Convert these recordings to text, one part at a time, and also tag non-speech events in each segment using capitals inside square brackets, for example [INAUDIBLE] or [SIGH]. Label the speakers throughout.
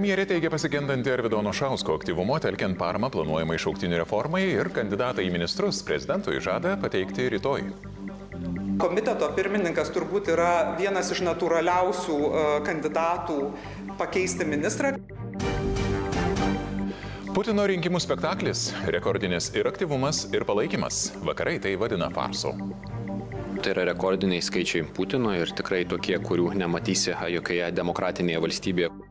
Speaker 1: Premjerė teigia pasigendanti Arvido Nušausko aktyvumo, telkiant paramą planuojamai šauktinių reformai ir kandidatą į ministrus prezidentui žada pateikti rytoj.
Speaker 2: Komiteto pirmininkas turbūt yra vienas iš natūraliausių e, kandidatų pakeisti ministrą.
Speaker 1: Putino rinkimų spektaklis - rekordinis ir aktyvumas, ir palaikymas. Vakarai tai vadina farsu.
Speaker 3: Tai yra rekordiniai skaičiai Putino ir tikrai tokie, kurių nematysi jokioje demokratinėje valstybėje.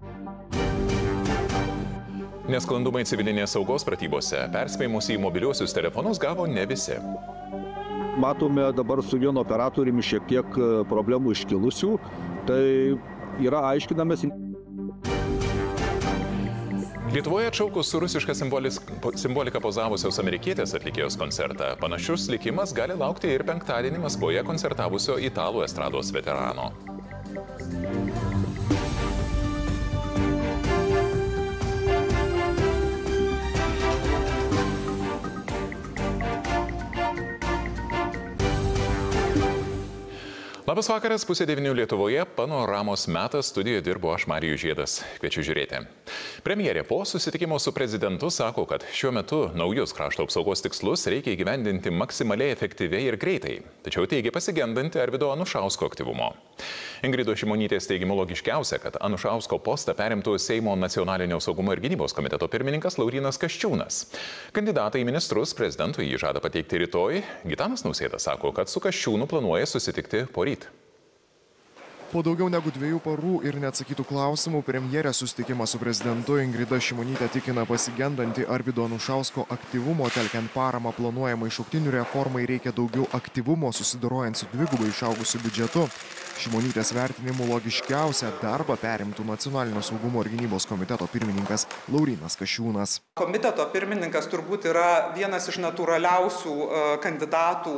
Speaker 1: Nesklandumai civilinės saugos pratybose perspėjimus į mobiliuosius telefonus gavo ne visi.
Speaker 4: Matome dabar su vienu operatoriumi šiek tiek e, problemų iškilusių. Tai yra aiškinamės.
Speaker 1: Lietuvoje atšaukus su rusiška simbolika pozavusios amerikietės atlikėjos koncertą, panašus likimas gali laukti ir penktadienį Maskvoje koncertavusio italų estrados veterano. Labas vakaras, pusė devinių Lietuvoje, panoramos metas, studijoje dirbo aš Marijų Žiedas. Kviečiu žiūrėti. Premjerė po susitikimo su prezidentu sako, kad šiuo metu naujus krašto apsaugos tikslus reikia įgyvendinti maksimaliai efektyviai ir greitai. Tačiau teigia pasigendanti Arvido Anušausko aktyvumo. Ingrido Šimonytės teigimu logiškiausia, kad Anušausko postą perimtų Seimo nacionalinio saugumo ir gynybos komiteto pirmininkas Laurinas Kaščiūnas. Kandidatai į ministrus prezidentui jį žada pateikti rytoj. Gitanas Nausėda sako, kad su Kaščiūnu planuoja susitikti poryt.
Speaker 5: Po daugiau negu dviejų parų ir neatsakytų klausimų premjerė susitikimą su prezidentu Ingrida Šimonytė tikina pasigendanti Arvido Anušausko aktyvumo, telkiant paramą planuojamai šauktinių reformai reikia daugiau aktyvumo susidorojant su dvigubai išaugusiu biudžetu. Šimonytės vertinimu logiškiausia darbą perimtų nacionalinio saugumo ir gynybos komiteto pirmininkas Laurinas Kašiūnas.
Speaker 2: Komiteto pirmininkas turbūt yra vienas iš natūraliausių e, kandidatų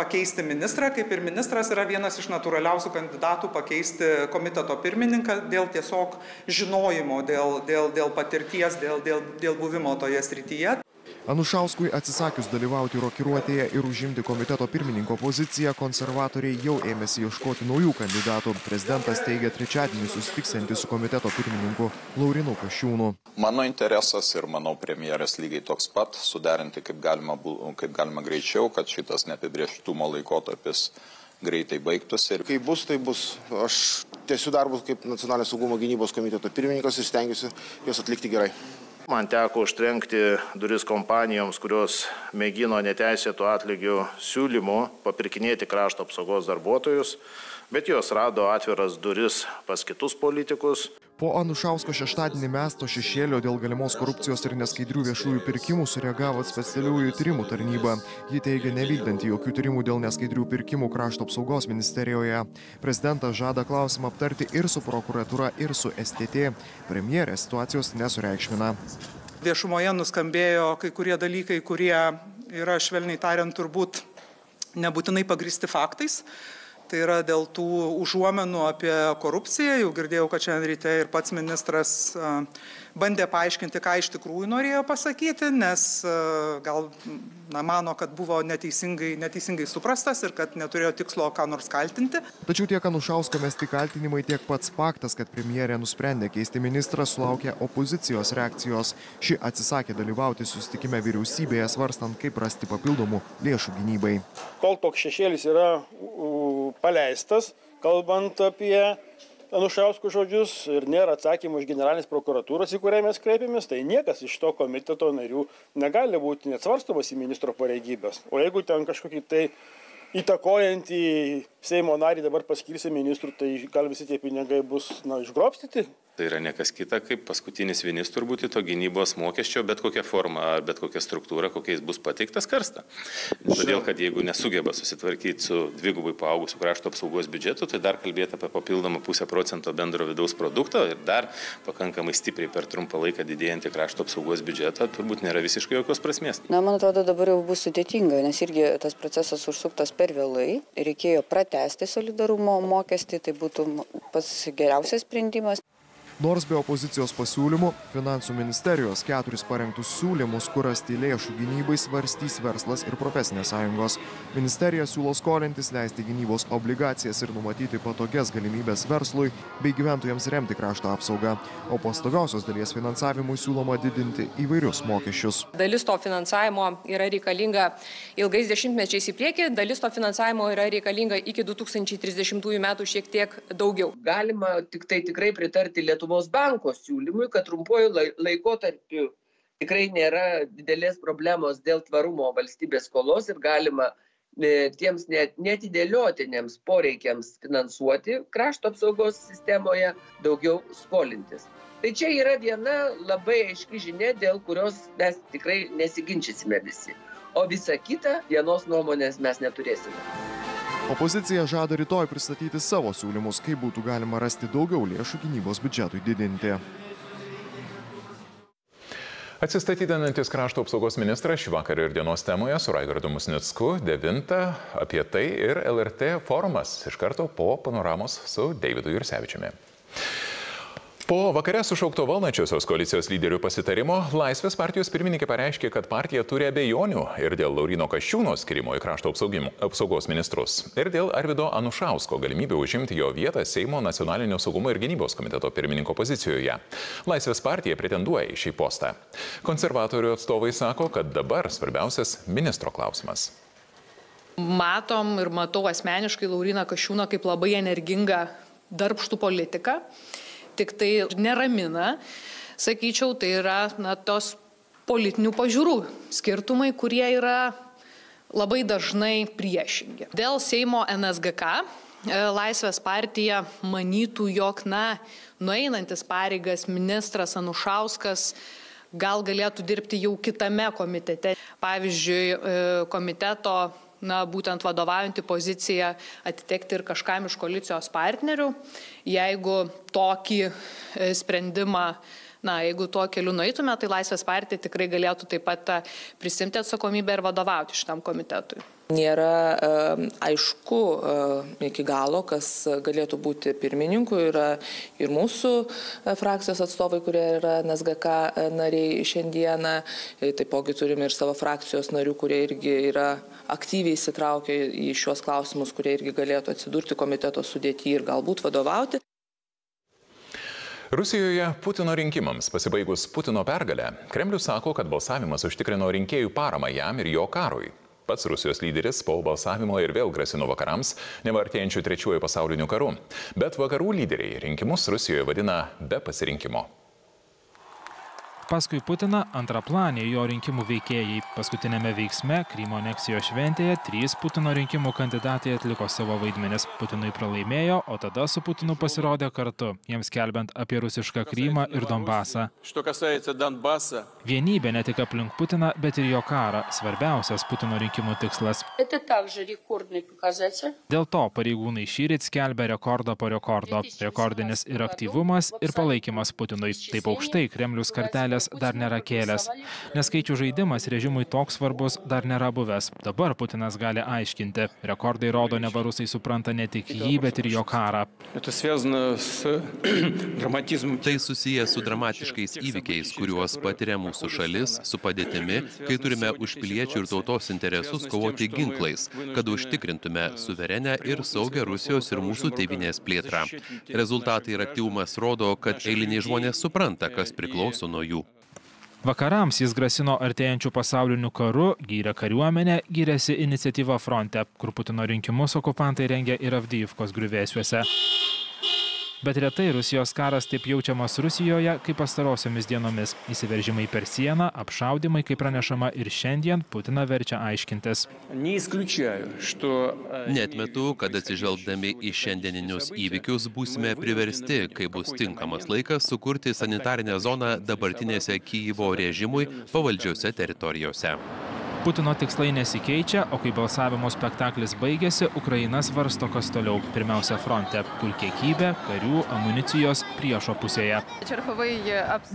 Speaker 2: pakeisti ministrą, kaip ir ministras yra vienas iš natūraliausių kandidatų pakeisti komiteto pirmininką dėl tiesiog žinojimo, dėl, dėl, dėl patirties, dėl, dėl, dėl buvimo toje srityje.
Speaker 5: Anušauskui atsisakius dalyvauti rokiruotėje ir užimti komiteto pirmininko poziciją, konservatoriai jau ėmėsi ieškoti naujų kandidatų. Prezidentas teigia trečiadienį susitiksianti su komiteto pirmininku Laurinu Kašiūnu.
Speaker 6: Mano interesas ir manau premjerės lygiai toks pat - suderinti kaip galima, kaip galima greičiau, kad šitas neapibrieštumo laikotarpis greitai baigtųsi.
Speaker 7: Kai bus, tai bus. Aš tiesiu darbus kaip nacionalinio saugumo gynybos komiteto pirmininkas ir stengiuosi juos atlikti gerai.
Speaker 8: Man teko užtrenkti duris kompanijoms, kurios mėgino neteisėtų atlygių siūlymų papirkinėti krašto apsaugos darbuotojus, bet jos rado atviras duris pas kitus politikus.
Speaker 5: Po Anušausko šeštadienį mesto šešėlio dėl galimos korupcijos ir neskaidrių viešųjų pirkimų sureagavo specialiųjų tyrimų tarnyba. Ji teigia nevykdanti jokių tyrimų dėl neskaidrių pirkimų krašto apsaugos ministerijoje. Prezidentas žada klausimą aptarti ir su prokuratūra, ir su STT. Premjerė situacijos nesureikšmina.
Speaker 2: Viešumoje nuskambėjo kai kurie dalykai, kurie yra švelniai tariant turbūt nebūtinai pagristi faktais tai yra dėl tų užuomenų apie korupciją. Jau girdėjau kad šiandien ryte ir pats ministras bandė paaiškinti ką iš tikrųjų norėjo pasakyti nes gal na mano kad buvo neteisingai neteisingai suprastas ir kad neturėjo tikslo ką nors kaltinti.
Speaker 5: Tačiau tiek anušausko mesti kaltinimai tiek pats faktas kad premjerė nusprendė keisti ministrą sulaukė opozicijos reakcijos. Ši atsisakė dalyvauti susitikime vyriausybėje svarstant kaip rasti papildomų lėšų gynybai.
Speaker 9: Kol toks šešėlis yra paleistas, kalbant apie Anušauskų žodžius ir nėra atsakymų iš generalinės prokuratūros, į kurią mes kreipiamės, tai niekas iš to komiteto narių negali būti net svarstomas į ministro pareigybės. O jeigu ten kažkokį tai įtakojantį Seimo narį dabar paskirsi ministrų, tai gal visi tie pinigai bus na, išgrobstyti
Speaker 10: tai yra ne kas kita kaip paskutinis vienis turbūt to gynybos mokesčio bet kokia forma ar bet kokia struktūra, kokiais bus pateiktas karstą. Todėl, kad jeigu nesugeba susitvarkyti su dvigubai paaugusiu krašto apsaugos biudžetu, tai dar kalbėti apie papildomą pusę procento bendro vidaus produkto ir dar pakankamai stipriai per trumpą laiką didėjantį krašto apsaugos biudžetą, turbūt nėra visiškai jokios prasmės.
Speaker 11: Na, man atrodo, dabar jau bus sudėtinga, nes irgi tas procesas užsuktas per vėlai, reikėjo pratesti solidarumo mokestį, tai būtų pats geriausias sprendimas.
Speaker 5: Nors be opozicijos pasiūlymų, Finansų ministerijos keturis parengtus siūlymus, kur rasti lėšų gynybai svarstys verslas ir profesinės sąjungos. Ministerija siūlo skolintis, leisti gynybos obligacijas ir numatyti patogias galimybės verslui bei gyventojams remti krašto apsaugą. O pastoviosios dalies finansavimui siūloma didinti įvairius mokesčius.
Speaker 12: Dalis to finansavimo yra reikalinga ilgais dešimtmečiais į priekį, dalis to finansavimo yra reikalinga iki 2030 metų šiek tiek daugiau.
Speaker 13: Galima tik tai tikrai pritarti Lietuvos Lietuvos banko siūlymui, kad trumpuoju laikotarpiu tikrai nėra didelės problemos dėl tvarumo valstybės skolos ir galima e, tiems net, netidėliotinėms poreikiams finansuoti krašto apsaugos sistemoje daugiau skolintis. Tai čia yra viena labai aiški žinia, dėl kurios mes tikrai nesiginčysime visi. O visa kita vienos nuomonės mes neturėsime.
Speaker 5: Opozicija žada rytoj pristatyti savo siūlymus, kaip būtų galima rasti daugiau lėšų gynybos biudžetui didinti.
Speaker 1: Atsistatydinantis krašto apsaugos ministras šį vakarą ir dienos temoje su Raigardu Musnicku 9 apie tai ir LRT forumas iš karto po panoramos su Davidu Jursevičiumi. Po vakare sušaukto valdančiosios koalicijos lyderių pasitarimo Laisvės partijos pirmininkė pareiškė, kad partija turi abejonių ir dėl Laurino Kaščiūno skirimo į krašto apsaugos ministrus, ir dėl Arvido Anušausko galimybę užimti jo vietą Seimo nacionalinio saugumo ir gynybos komiteto pirmininko pozicijoje. Laisvės partija pretenduoja į šį postą. Konservatorių atstovai sako, kad dabar svarbiausias ministro klausimas.
Speaker 14: Matom ir matau asmeniškai Lauriną Kašiūną kaip labai energingą darbštų politiką tik tai neramina, sakyčiau, tai yra na, tos politinių pažiūrų skirtumai, kurie yra labai dažnai priešingi. Dėl Seimo NSGK e, Laisvės partija manytų, jog, na, nueinantis pareigas ministras Anušauskas gal galėtų dirbti jau kitame komitete. Pavyzdžiui, e, komiteto na, būtent vadovaujantį poziciją atitekti ir kažkam iš koalicijos partnerių. Jeigu tokį e, sprendimą na, jeigu tuo keliu nueitume, tai Laisvės partija tikrai galėtų taip pat e, prisimti atsakomybę ir vadovauti šitam komitetui.
Speaker 15: Nėra e, aišku e, iki galo, kas galėtų būti pirmininku. Yra ir mūsų e, frakcijos atstovai, kurie yra NSGK nariai šiandieną. Taipogi turime ir savo frakcijos narių, kurie irgi yra aktyviai įsitraukę į šios klausimus, kurie irgi galėtų atsidurti komiteto sudėti ir galbūt vadovauti.
Speaker 1: Rusijoje Putino rinkimams pasibaigus Putino pergalę, Kremlius sako, kad balsavimas užtikrino rinkėjų paramą jam ir jo karui. Pats Rusijos lyderis po balsavimo ir vėl grasino vakarams, nevartėjančių trečiuoju pasauliniu karu. Bet vakarų lyderiai rinkimus Rusijoje vadina be pasirinkimo.
Speaker 16: Paskui Putiną antraplaniai jo rinkimų veikėjai. Paskutinėme veiksme, Krymo aneksijos šventėje, trys Putino rinkimų kandidatai atliko savo vaidmenis. Putinui pralaimėjo, o tada su Putinu pasirodė kartu, jiems kelbent apie rusišką Krymą ir Donbasą. Vienybė ne tik aplink Putiną, bet ir jo karą. Svarbiausias Putino rinkimų tikslas. Dėl to pareigūnai šyrit skelbia rekordą po rekordo. Rekordinis ir aktyvumas, ir palaikymas Putinui. Taip aukštai Kremlius kartelės kartelės dar nėra kėlęs. Nes skaičių žaidimas režimui toks svarbus dar nėra buvęs. Dabar Putinas gali aiškinti. Rekordai rodo, neva rusai supranta ne tik jį, bet ir jo karą. [CLEARS THROAT]
Speaker 17: Tai susiję su dramatiškais įvykiais, kuriuos patiria mūsų šalis, su padėtimi, kai turime už piliečių ir tautos interesus kovoti ginklais, kad užtikrintume suverenę ir saugę Rusijos ir mūsų tėvinės plėtrą. Rezultatai ir aktyvumas rodo, kad eiliniai žmonės supranta, kas priklauso nuo jų.
Speaker 16: Vakarams jis grasino artėjančių pasaulinių karų, gyrė kariuomenę, gyrėsi iniciatyva fronte, kur Putino rinkimus okupantai rengia ir Avdyivkos griuvėsiuose. Bet retai Rusijos karas taip jaučiamas Rusijoje, kaip pastarosiomis dienomis. Įsiveržimai per sieną, apšaudimai, kaip pranešama ir šiandien, Putiną verčia aiškintis.
Speaker 17: Netmetu, kad atsižvelgdami į šiandieninius įvykius būsime priversti, kai bus tinkamas laikas, sukurti sanitarinę zoną dabartinėse Kyjivo režimui pavaldžiose teritorijose.
Speaker 16: Putino tikslai nesikeičia, o kai balsavimo spektaklis baigėsi, Ukraina svarsto, kas toliau. Pirmiausia, fronte, kur kiekybė, karių, amunicijos priešo pusėje.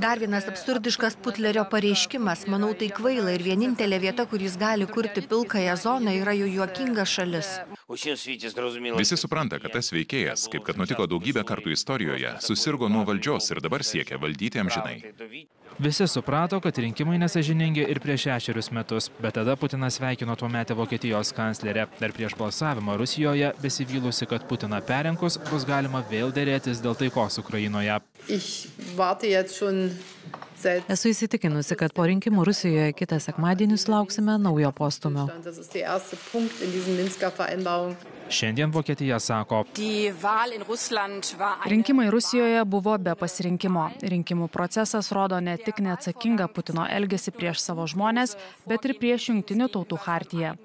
Speaker 18: Dar vienas absurdiškas Putlerio pareiškimas. Manau, tai kvaila ir vienintelė vieta, kur jis gali kurti pilkąją zoną, yra jų juokinga šalis.
Speaker 1: Visi supranta, kad tas veikėjas, kaip kad nutiko daugybę kartų istorijoje, susirgo nuo valdžios ir dabar siekia valdyti amžinai.
Speaker 16: Visi suprato, kad rinkimai nesažiningi ir prieš šešerius metus, bet tada Putinas sveikino tuo metę Vokietijos kanclerę. Dar prieš balsavimą Rusijoje, besivylusi, kad Putiną perenkus, bus galima vėl dėrėtis dėl taikos Ukrainoje.
Speaker 19: Esu įsitikinusi, kad po rinkimų Rusijoje kitą sekmadienį sulauksime naujo postumio.
Speaker 16: Šiandien Vokietija sako,
Speaker 20: Rinkimai Rusijoje buvo be pasirinkimo. Rinkimų procesas rodo ne tik neatsakingą Putino elgesį prieš savo žmonės, bet ir prieš Junktinių tautų hartiją.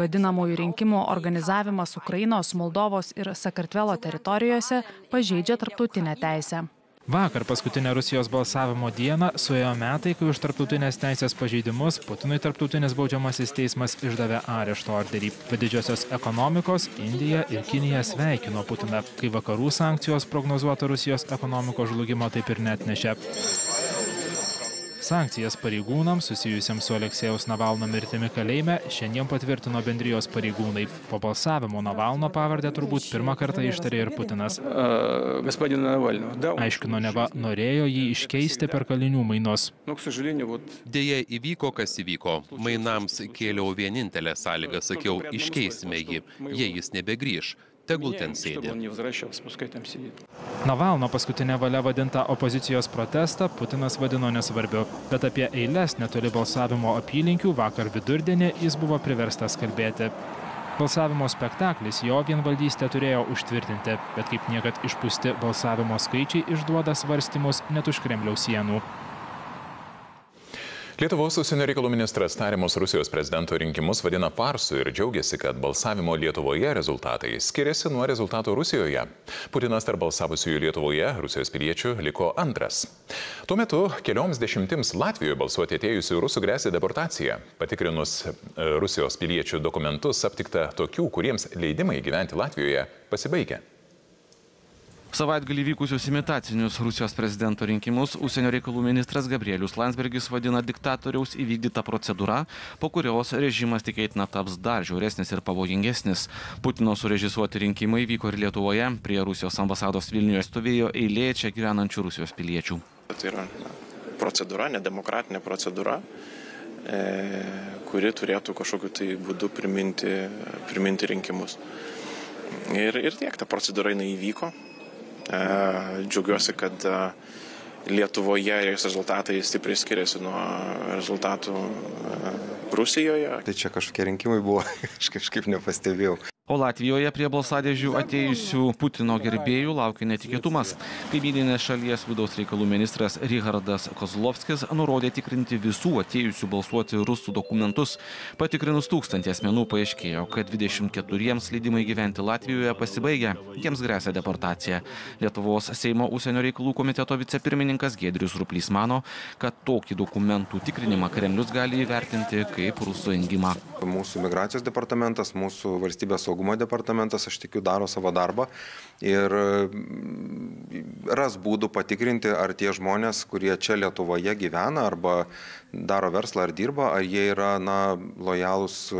Speaker 20: Vadinamųjų rinkimų organizavimas Ukrainos, Moldovos ir Sakartvelo teritorijose pažeidžia tarptautinę teisę.
Speaker 16: Vakar paskutinę Rusijos balsavimo dieną suėjo metai, kai už tarptautinės teisės pažeidimus Putinui tarptautinis baudžiamasis teismas išdavė arešto orderį. Bet didžiosios ekonomikos Indija ir Kinija sveikino Putiną, kai vakarų sankcijos prognozuota Rusijos ekonomikos žlugimo taip ir net nešė. Sankcijas pareigūnams susijusiems su Aleksėjaus Navalno mirtimi kalėjime šiandien patvirtino bendrijos pareigūnai. Po balsavimo Navalno pavardę turbūt pirmą kartą ištarė ir Putinas. Aiškino, neva norėjo jį iškeisti per kalinių mainus.
Speaker 17: Deja, įvyko, kas įvyko. Mainams kėliau vienintelę sąlygą, sakiau, iškeisime jį, jei jis nebegrįž tegul ten sėdi.
Speaker 16: Navalno paskutinė valia vadinta opozicijos protestą Putinas vadino nesvarbiu, bet apie eilės netoli balsavimo apylinkių vakar vidurdienį jis buvo priverstas kalbėti. Balsavimo spektaklis jo vienvaldystę turėjo užtvirtinti, bet kaip niekad išpūsti balsavimo skaičiai išduoda svarstymus net už Kremliaus sienų.
Speaker 1: Lietuvos užsienio reikalų ministras tariamus Rusijos prezidento rinkimus vadina farsu ir džiaugiasi, kad balsavimo Lietuvoje rezultatai skiriasi nuo rezultatų Rusijoje. Putinas tarp balsavusiųjų Lietuvoje, Rusijos piliečių, liko antras. Tuo metu kelioms dešimtims Latvijoje balsuoti atėjusių rusų grėsė deportacija. Patikrinus e, Rusijos piliečių dokumentus aptikta tokių, kuriems leidimai gyventi Latvijoje pasibaigia.
Speaker 21: Savaitgalį vykusius imitacinius Rusijos prezidento rinkimus užsienio reikalų ministras Gabrielius Landsbergis vadina diktatoriaus įvykdyta procedūra, po kurios režimas tikėtina taps dar žiauresnis ir pavojingesnis. Putino surežisuoti rinkimai vyko ir Lietuvoje, prie Rusijos ambasados Vilniuje stovėjo eilė čia gyvenančių Rusijos piliečių.
Speaker 22: Tai yra procedūra, nedemokratinė procedūra, e, kuri turėtų kažkokiu tai būdu priminti, priminti rinkimus. Ir, ir tiek, ta procedūra jinai įvyko, džiaugiuosi, kad e, Lietuvoje jos rezultatai stipriai skiriasi nuo rezultatų e, Rusijoje.
Speaker 23: Tai čia kažkokie rinkimai buvo, [LAUGHS] aš kažkaip nepastebėjau.
Speaker 21: O Latvijoje prie balsadėžių atėjusių Putino gerbėjų laukia netikėtumas. Kaimyninės šalies vidaus reikalų ministras Richardas Kozlovskis nurodė tikrinti visų atėjusių balsuoti rusų dokumentus. Patikrinus tūkstantį asmenų paaiškėjo, kad 24 leidimai gyventi Latvijoje pasibaigė, jiems grėsia deportacija. Lietuvos Seimo užsienio reikalų komiteto vicepirmininkas Gedrius Ruplys mano, kad tokį dokumentų tikrinimą Kremlius gali įvertinti kaip rusų engimą.
Speaker 23: Mūsų migracijos departamentas, mūsų valstybės saugumo saugumo departamentas, aš tikiu, daro savo darbą ir mm, ras būdų patikrinti, ar tie žmonės, kurie čia Lietuvoje gyvena arba daro verslą ar dirba, ar jie yra na, lojalūs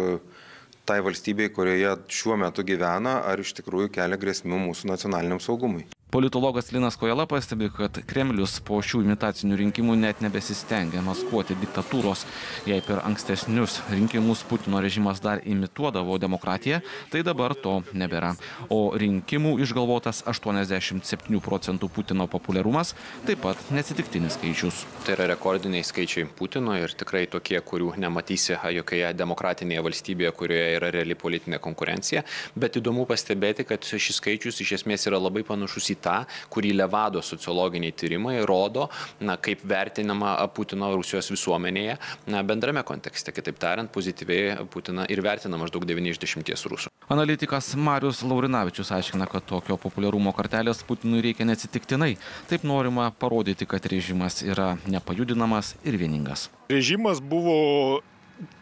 Speaker 23: tai valstybei, kurioje šiuo metu gyvena, ar iš tikrųjų kelia grėsmių mūsų nacionaliniam saugumui.
Speaker 21: Politologas Linas Kojala pastebi, kad Kremlius po šių imitacinių rinkimų net nebesistengia maskuoti diktatūros. Jei per ankstesnius rinkimus Putino režimas dar imituodavo demokratiją, tai dabar to nebėra. O rinkimų išgalvotas 87 procentų Putino populiarumas taip pat neatsitiktinis skaičius.
Speaker 3: Tai yra rekordiniai skaičiai Putino ir tikrai tokie, kurių nematysi jokioje demokratinėje valstybėje, kurioje yra reali politinė konkurencija. Bet įdomu pastebėti, kad šis skaičius iš esmės yra labai panašus į tą, kurį Levado sociologiniai tyrimai rodo, na, kaip vertinama Putino Rusijos visuomenėje na, bendrame kontekste. Kitaip tariant, pozityviai Putiną ir vertina maždaug 9 iš 10 rusų.
Speaker 21: Analitikas Marius Laurinavičius aiškina, kad tokio populiarumo kartelės Putinui reikia neatsitiktinai. Taip norima parodyti, kad režimas yra nepajudinamas ir vieningas.
Speaker 24: Režimas buvo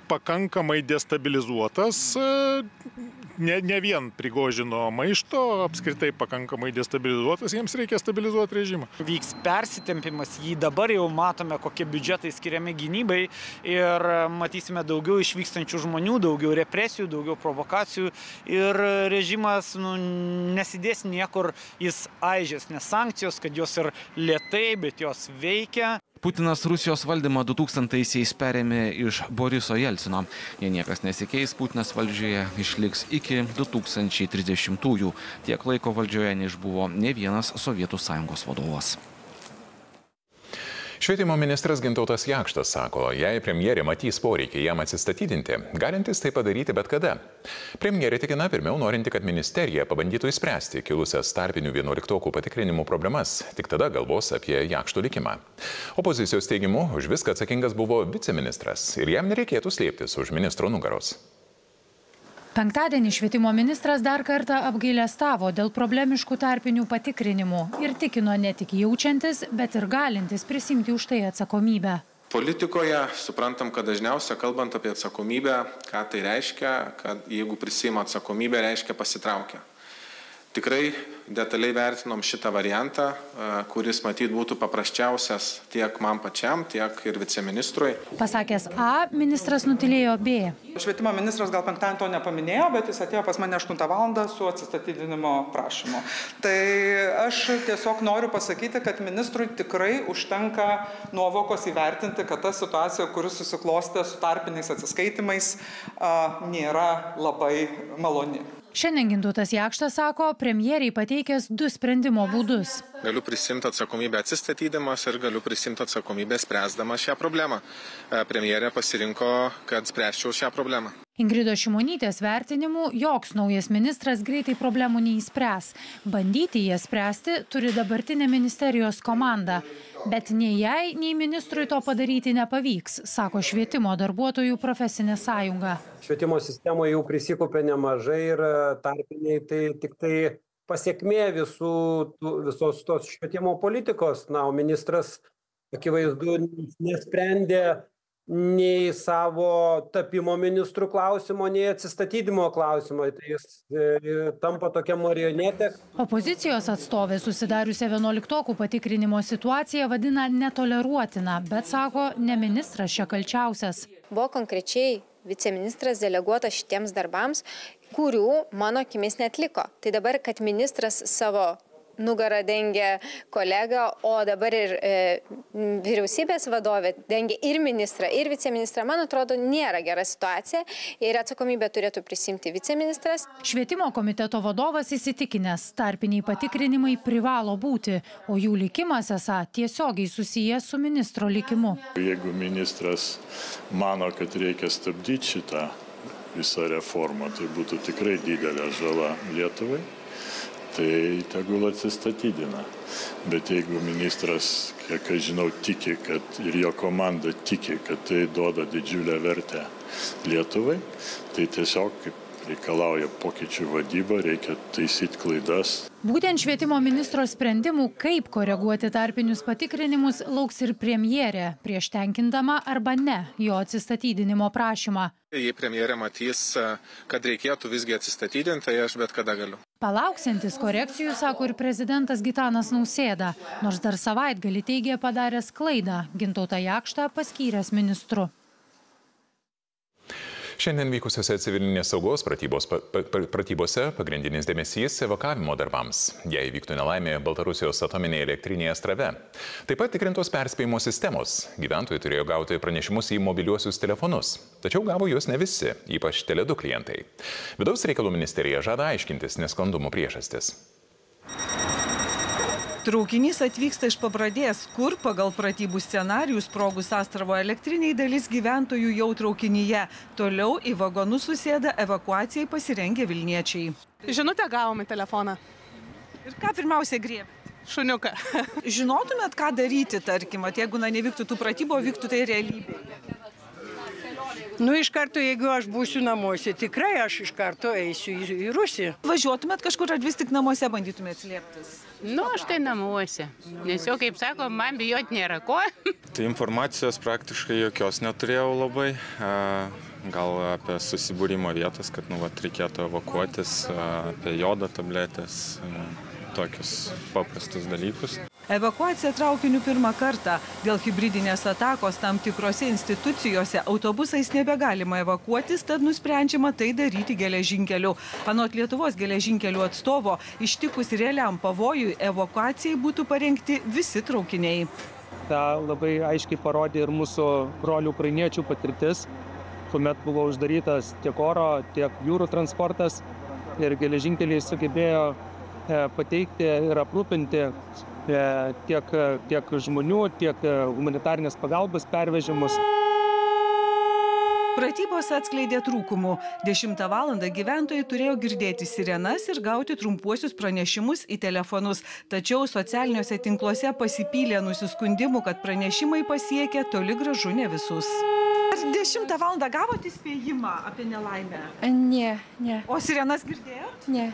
Speaker 25: pakankamai destabilizuotas, ne, ne vien prigožino maišto, apskritai pakankamai destabilizuotas, jiems reikia stabilizuoti režimą.
Speaker 26: Vyks persitempimas, jį dabar jau matome, kokie biudžetai skiriami gynybai ir matysime daugiau išvykstančių žmonių, daugiau represijų, daugiau provokacijų ir režimas nu, nesidės niekur, jis aižės, nes sankcijos, kad jos ir lietai, bet jos veikia.
Speaker 21: Putinas Rusijos valdymą 2000-aisiais perėmė iš Boriso Jelcino. Jei niekas nesikeis, Putinas valdžioje išliks iki 2030-ųjų. Tiek laiko valdžioje neišbuvo ne vienas Sovietų sąjungos vadovas.
Speaker 1: Švietimo ministras Gintautas Jakštas sako, jei premjerė matys poreikį jam atsistatydinti, galintis tai padaryti bet kada. Premjerė tikina pirmiau norinti, kad ministerija pabandytų įspręsti kilusias tarpinių vienuoliktokų patikrinimų problemas, tik tada galvos apie Jakšto likimą. Opozicijos teigimu, už viską atsakingas buvo viceministras ir jam nereikėtų slėptis už ministro nugaros.
Speaker 27: Penktadienį švietimo ministras dar kartą apgailestavo dėl problemiškų tarpinių patikrinimų ir tikino ne tik jaučiantis, bet ir galintis prisimti už tai atsakomybę.
Speaker 24: Politikoje suprantam, kad dažniausia kalbant apie atsakomybę, ką tai reiškia, kad jeigu prisima atsakomybę, reiškia pasitraukia. Tikrai detaliai vertinom šitą variantą, kuris matyt būtų paprasčiausias tiek man pačiam, tiek ir viceministrui.
Speaker 27: Pasakęs A, ministras nutilėjo B.
Speaker 2: Švietimo ministras gal penktadienį to nepaminėjo, bet jis atėjo pas mane 8 val. su atsistatydinimo prašymu. Tai aš tiesiog noriu pasakyti, kad ministrui tikrai užtenka nuovokos įvertinti, kad ta situacija, kuris susiklostė su tarpiniais atsiskaitimais, nėra labai maloni.
Speaker 27: Šiandien Gintautas Jakštas sako, premjeriai pateikęs du sprendimo būdus.
Speaker 24: Galiu prisimti atsakomybę atsistatydamas ir galiu prisimti atsakomybę spręsdamas šią problemą. Premjerė pasirinko, kad spręsčiau šią problemą.
Speaker 27: Ingrido Šimonytės vertinimu, joks naujas ministras greitai problemų neįspręs. Bandyti jas spręsti turi dabartinė ministerijos komanda. Bet nei jai, nei ministrui to padaryti nepavyks, sako švietimo darbuotojų profesinė sąjunga.
Speaker 28: Švietimo sistemoje jau prisikopė nemažai ir tarpiniai tai tik tai pasiekmė visų, visos tos švietimo politikos. Na, o ministras akivaizdu nesprendė nei savo tapimo ministru klausimo, nei atsistatydimo klausimo. Tai jis e, tampa tokia marionetė.
Speaker 27: Opozicijos atstovė susidariusią 11 patikrinimo situaciją vadina netoleruotina, bet sako, ne ministras čia kalčiausias.
Speaker 29: Buvo konkrečiai viceministras deleguotas šitiems darbams, kurių mano akimis netliko. Tai dabar, kad ministras savo nugarą dengia kolega, o dabar ir e, vyriausybės vadovė dengia ir ministrą, ir viceministrą. Man atrodo, nėra gera situacija ir atsakomybę turėtų prisimti viceministras.
Speaker 27: Švietimo komiteto vadovas įsitikinęs, tarpiniai patikrinimai privalo būti, o jų likimas esą tiesiogiai susijęs su ministro likimu.
Speaker 25: Jeigu ministras mano, kad reikia stabdyti šitą visą reformą, tai būtų tikrai didelė žala Lietuvai tai tegul atsistatydina. Bet jeigu ministras, kiek aš žinau, tiki, kad ir jo komanda tiki, kad tai duoda didžiulę vertę Lietuvai, tai tiesiog kaip reikalauja pokyčių vadyba, reikia taisyti klaidas.
Speaker 27: Būtent švietimo ministro sprendimų, kaip koreguoti tarpinius patikrinimus, lauks ir premjerė, prieš tenkindama arba ne jo atsistatydinimo prašymą.
Speaker 24: Jei premjerė matys, kad reikėtų visgi atsistatydinti, tai aš bet kada galiu.
Speaker 27: Palauksintis korekcijų, sako ir prezidentas Gitanas Nausėda, nors dar savaitgalį teigė padaręs klaidą, gintautą Jakštą paskyręs ministru.
Speaker 1: Šiandien vykusiuose civilinės saugos pratybos, pa, pa, pratybose pagrindinis dėmesys evakavimo darbams, jei vyktų nelaimė Baltarusijos atominėje elektrinėje Strave. Taip pat tikrintos perspėjimo sistemos. Gyventojai turėjo gauti pranešimus į mobiliuosius telefonus, tačiau gavo juos ne visi, ypač Tele2 klientai. Vidaus reikalų ministerija žada aiškintis nesklandumų priežastis.
Speaker 30: Traukinys atvyksta iš pabradės, kur pagal pratybų scenarijų sprogus Astravo elektriniai dalis gyventojų jau traukinyje. Toliau į vagonus susėda evakuacijai pasirengę Vilniečiai.
Speaker 31: Žinutę gavome telefoną.
Speaker 30: Ir ką pirmiausiai griebėt?
Speaker 31: Šuniuką.
Speaker 30: Žinotumėt, ką daryti, tarkim, at, jeigu na, nevyktų tų pratybų, vyktų tai realybė.
Speaker 32: Nu, iš karto, jeigu aš būsiu namuose, tikrai aš iš karto eisiu į, į Rusiją.
Speaker 30: Važiuotumėt kažkur ar vis tik namuose bandytumėt slėptis?
Speaker 33: Nu, aš tai namuose. Nes jau, kaip sako, man bijot nėra ko. [LAUGHS]
Speaker 34: Tai informacijos praktiškai jokios neturėjau labai. Gal apie susibūrimo vietas, kad nu, vat, reikėtų evakuotis, apie jodo tabletės, tokius paprastus dalykus.
Speaker 30: Evakuacija traukiniu pirmą kartą. Dėl hybridinės atakos tam tikrose institucijose autobusais nebegalima evakuotis, tad nusprendžiama tai daryti geležinkeliu. Anot Lietuvos geležinkelių atstovo, ištikus realiam pavojui evakuacijai būtų parengti visi traukiniai.
Speaker 35: Ta labai aiškiai parodė ir mūsų brolių ukrainiečių patirtis, kuomet buvo uždarytas tiek oro, tiek jūrų transportas ir geležinkeliai sugebėjo pateikti ir aprūpinti tiek, tiek žmonių, tiek humanitarnės pagalbos pervežimus.
Speaker 30: Pratybos atskleidė trūkumų. 10 val. gyventojai turėjo girdėti sirenas ir gauti trumpuosius pranešimus į telefonus. Tačiau socialiniuose tinkluose pasipylė nusiskundimų, kad pranešimai pasiekė toli gražu ne visus. Ar 10 val. gavote įspėjimą apie nelaimę?
Speaker 36: Ne, ne.
Speaker 30: O sirenas girdėjot?
Speaker 36: Ne.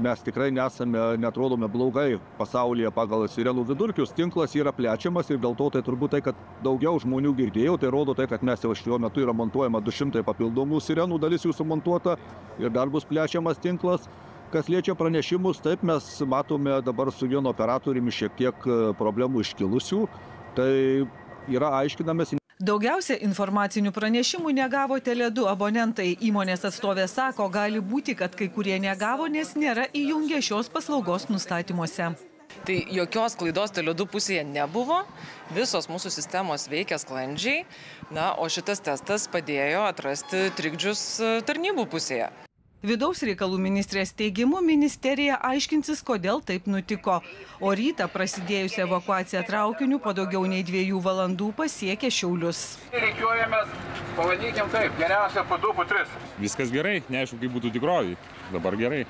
Speaker 37: Mes tikrai nesame, netrodome blogai pasaulyje pagal sirenų vidurkius. Tinklas yra plečiamas ir dėl to tai turbūt tai, kad daugiau žmonių girdėjo, tai rodo tai, kad mes jau šiuo metu yra montuojama 200 papildomų sirenų, dalis jų sumontuota ir dar bus plečiamas tinklas. Kas liečia pranešimus, taip mes matome dabar su vienu operatoriumi šiek tiek problemų iškilusių. Tai yra aiškinamės.
Speaker 30: Daugiausia informacinių pranešimų negavo Tele2 abonentai. Įmonės atstovė sako, gali būti, kad kai kurie negavo, nes nėra įjungę šios paslaugos nustatymuose.
Speaker 38: Tai jokios klaidos Tele2 pusėje nebuvo, visos mūsų sistemos veikia sklandžiai, na, o šitas testas padėjo atrasti trikdžius tarnybų pusėje.
Speaker 30: Vidaus reikalų ministrės teigimu ministerija aiškinsis, kodėl taip nutiko. O rytą prasidėjusi evakuacija traukiniu po daugiau nei dviejų valandų pasiekė Šiaulius.
Speaker 39: Reikiuojamės, pavadinkim taip, geriausia po 2, po 3.
Speaker 40: Viskas gerai, neaišku, kaip būtų tikrovai. Dabar gerai.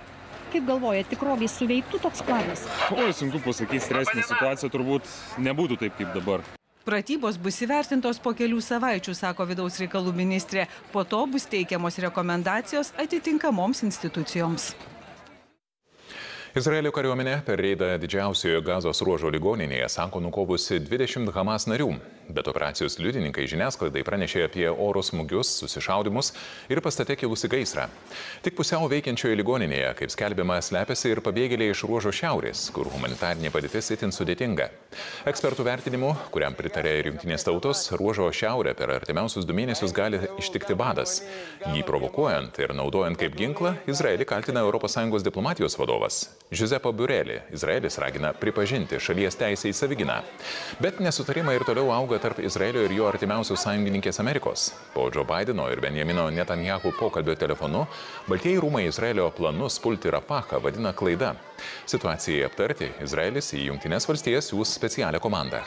Speaker 41: Kaip galvoja, tikroviai suveiktų toks planas?
Speaker 40: Oi, sunku pasakyti, stresinė situacija turbūt nebūtų taip kaip dabar.
Speaker 30: Pratybos bus įvertintos po kelių savaičių, sako vidaus reikalų ministrė. Po to bus teikiamos rekomendacijos atitinkamoms institucijoms.
Speaker 1: Izraelio kariuomenė per reidą didžiausiojo gazos ruožo ligoninėje sako nukovusi 20 Hamas narių, bet operacijos liudininkai žiniasklaidai pranešė apie oro smūgius, susišaudimus ir pastate kilusi gaisrą. Tik pusiau veikiančioje ligoninėje, kaip skelbiama, slepiasi ir pabėgėliai iš ruožo šiaurės, kur humanitarinė padėtis itin sudėtinga. Ekspertų vertinimu, kuriam pritarė ir jungtinės tautos, ruožo šiaurę per artimiausius du mėnesius gali ištikti badas. Jį provokuojant ir naudojant kaip ginklą, Izraelį kaltina ES diplomatijos vadovas. Giuseppe Burelį Izraelis ragina pripažinti šalies teisę į savigyną. Bet nesutarimai ir toliau auga tarp Izraelio ir jo artimiausios sąjungininkės Amerikos. Po Joe Bideno ir Benjamino Netanyahu pokalbio telefonu, Baltieji rūmai Izraelio planus pulti Rafahą vadina klaida. Situacijai aptarti Izraelis į Junktinės valstijas siūs specialią komandą.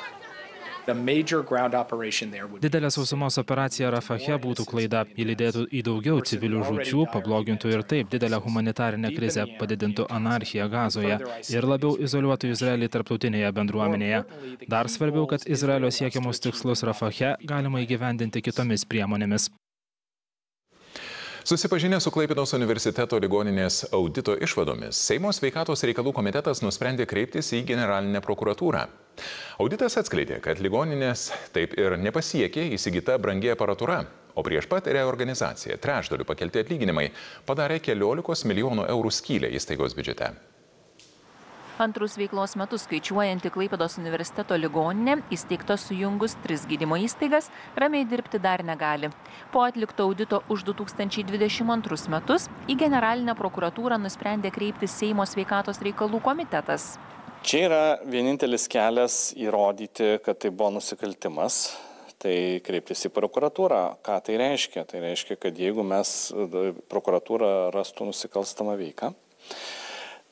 Speaker 16: Didelė sausumos operacija Rafahe būtų klaida. Ji lydėtų į daugiau civilių žučių, pablogintų ir taip didelę humanitarinę krizę, padidintų anarchiją gazoje ir labiau izoliuotų Izraelį tarptautinėje bendruomenėje. Dar svarbiau, kad Izraelio siekiamus tikslus Rafahe galima įgyvendinti kitomis priemonėmis.
Speaker 1: Susipažinę su Klaipėdos universiteto ligoninės audito išvadomis, Seimo sveikatos reikalų komitetas nusprendė kreiptis į generalinę prokuratūrą. Auditas atskleidė, kad ligoninės taip ir nepasiekė įsigyta brangi aparatūra, o prieš pat reorganizaciją trečdalių pakelti atlyginimai padarė keliolikos milijonų eurų skylę įstaigos biudžete.
Speaker 42: Antrus veiklos metus skaičiuojanti Klaipėdos universiteto ligoninė, įsteigta sujungus tris gydymo įstaigas, ramiai dirbti dar negali. Po atlikto audito už 2022 metus į generalinę prokuratūrą nusprendė kreiptis Seimo sveikatos reikalų komitetas.
Speaker 43: Čia yra vienintelis kelias įrodyti, kad tai buvo nusikaltimas. Tai kreiptis į prokuratūrą. Ką tai reiškia? Tai reiškia, kad jeigu mes prokuratūra rastų nusikalstamą veiką,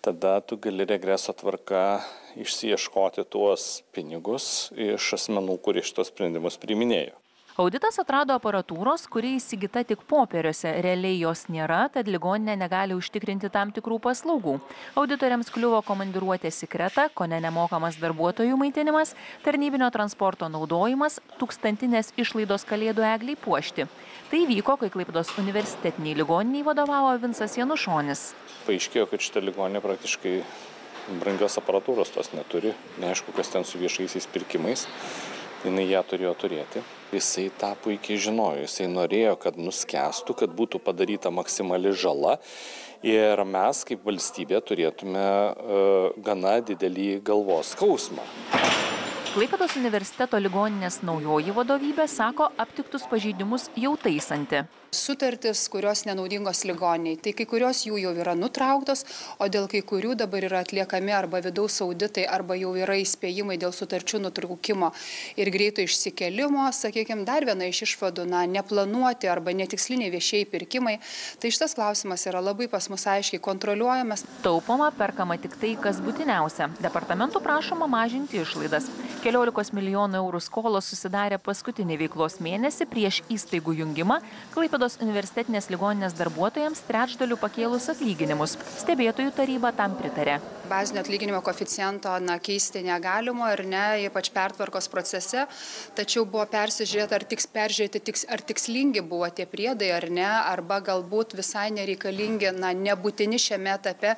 Speaker 43: tada tu gali regreso tvarka išsiieškoti tuos pinigus iš asmenų, kurie šitos sprendimus priiminėjo.
Speaker 42: Auditas atrado aparatūros, kuri įsigyta tik popieriuose, realiai jos nėra, tad ligoninė negali užtikrinti tam tikrų paslaugų. Auditoriams kliuvo komandiruotės į Kretą, ko ne nemokamas darbuotojų maitinimas, tarnybinio transporto naudojimas, tūkstantinės išlaidos kalėdų egliai puošti. Tai vyko, kai Klaipėdos universitetiniai ligoniniai vadovavo Vinsas Janušonis.
Speaker 43: Paaiškėjo, kad šitą ligoninę praktiškai brangios aparatūros tos neturi, neaišku, kas ten su viešaisiais pirkimais jinai ją turėjo turėti. Jisai tą puikiai žinojo, jisai norėjo, kad nuskestų, kad būtų padaryta maksimali žala ir mes kaip valstybė turėtume uh, gana didelį galvos skausmą.
Speaker 42: Klaipėdos universiteto ligoninės naujoji vadovybė sako aptiktus pažeidimus jau taisanti
Speaker 44: sutartis, kurios nenaudingos ligoniai. Tai kai kurios jų jau yra nutrauktos, o dėl kai kurių dabar yra atliekami arba vidaus auditai, arba jau yra įspėjimai dėl sutarčių nutraukimo ir greito išsikelimo, sakykime, dar viena iš išvadų, na, neplanuoti arba netiksliniai viešieji pirkimai. Tai šitas klausimas yra labai pas mus aiškiai kontroliuojamas.
Speaker 42: Taupoma, perkama tik tai, kas būtiniausia. Departamentų prašoma mažinti išlaidas. 14 milijonų eurų skolos susidarė paskutinį veiklos mėnesį prieš įstaigų jungimą. Klaipėdos Klaipėdos universitetinės ligoninės darbuotojams trečdalių pakėlus atlyginimus. Stebėtojų taryba tam pritarė.
Speaker 44: Bazinio atlyginimo koficijento na, keisti negalimo ir ne, ypač pertvarkos procese, tačiau buvo persižiūrėti, ar, tiks, tiks, ar tikslingi buvo tie priedai ar ne, arba galbūt visai nereikalingi, na, nebūtini šiame etape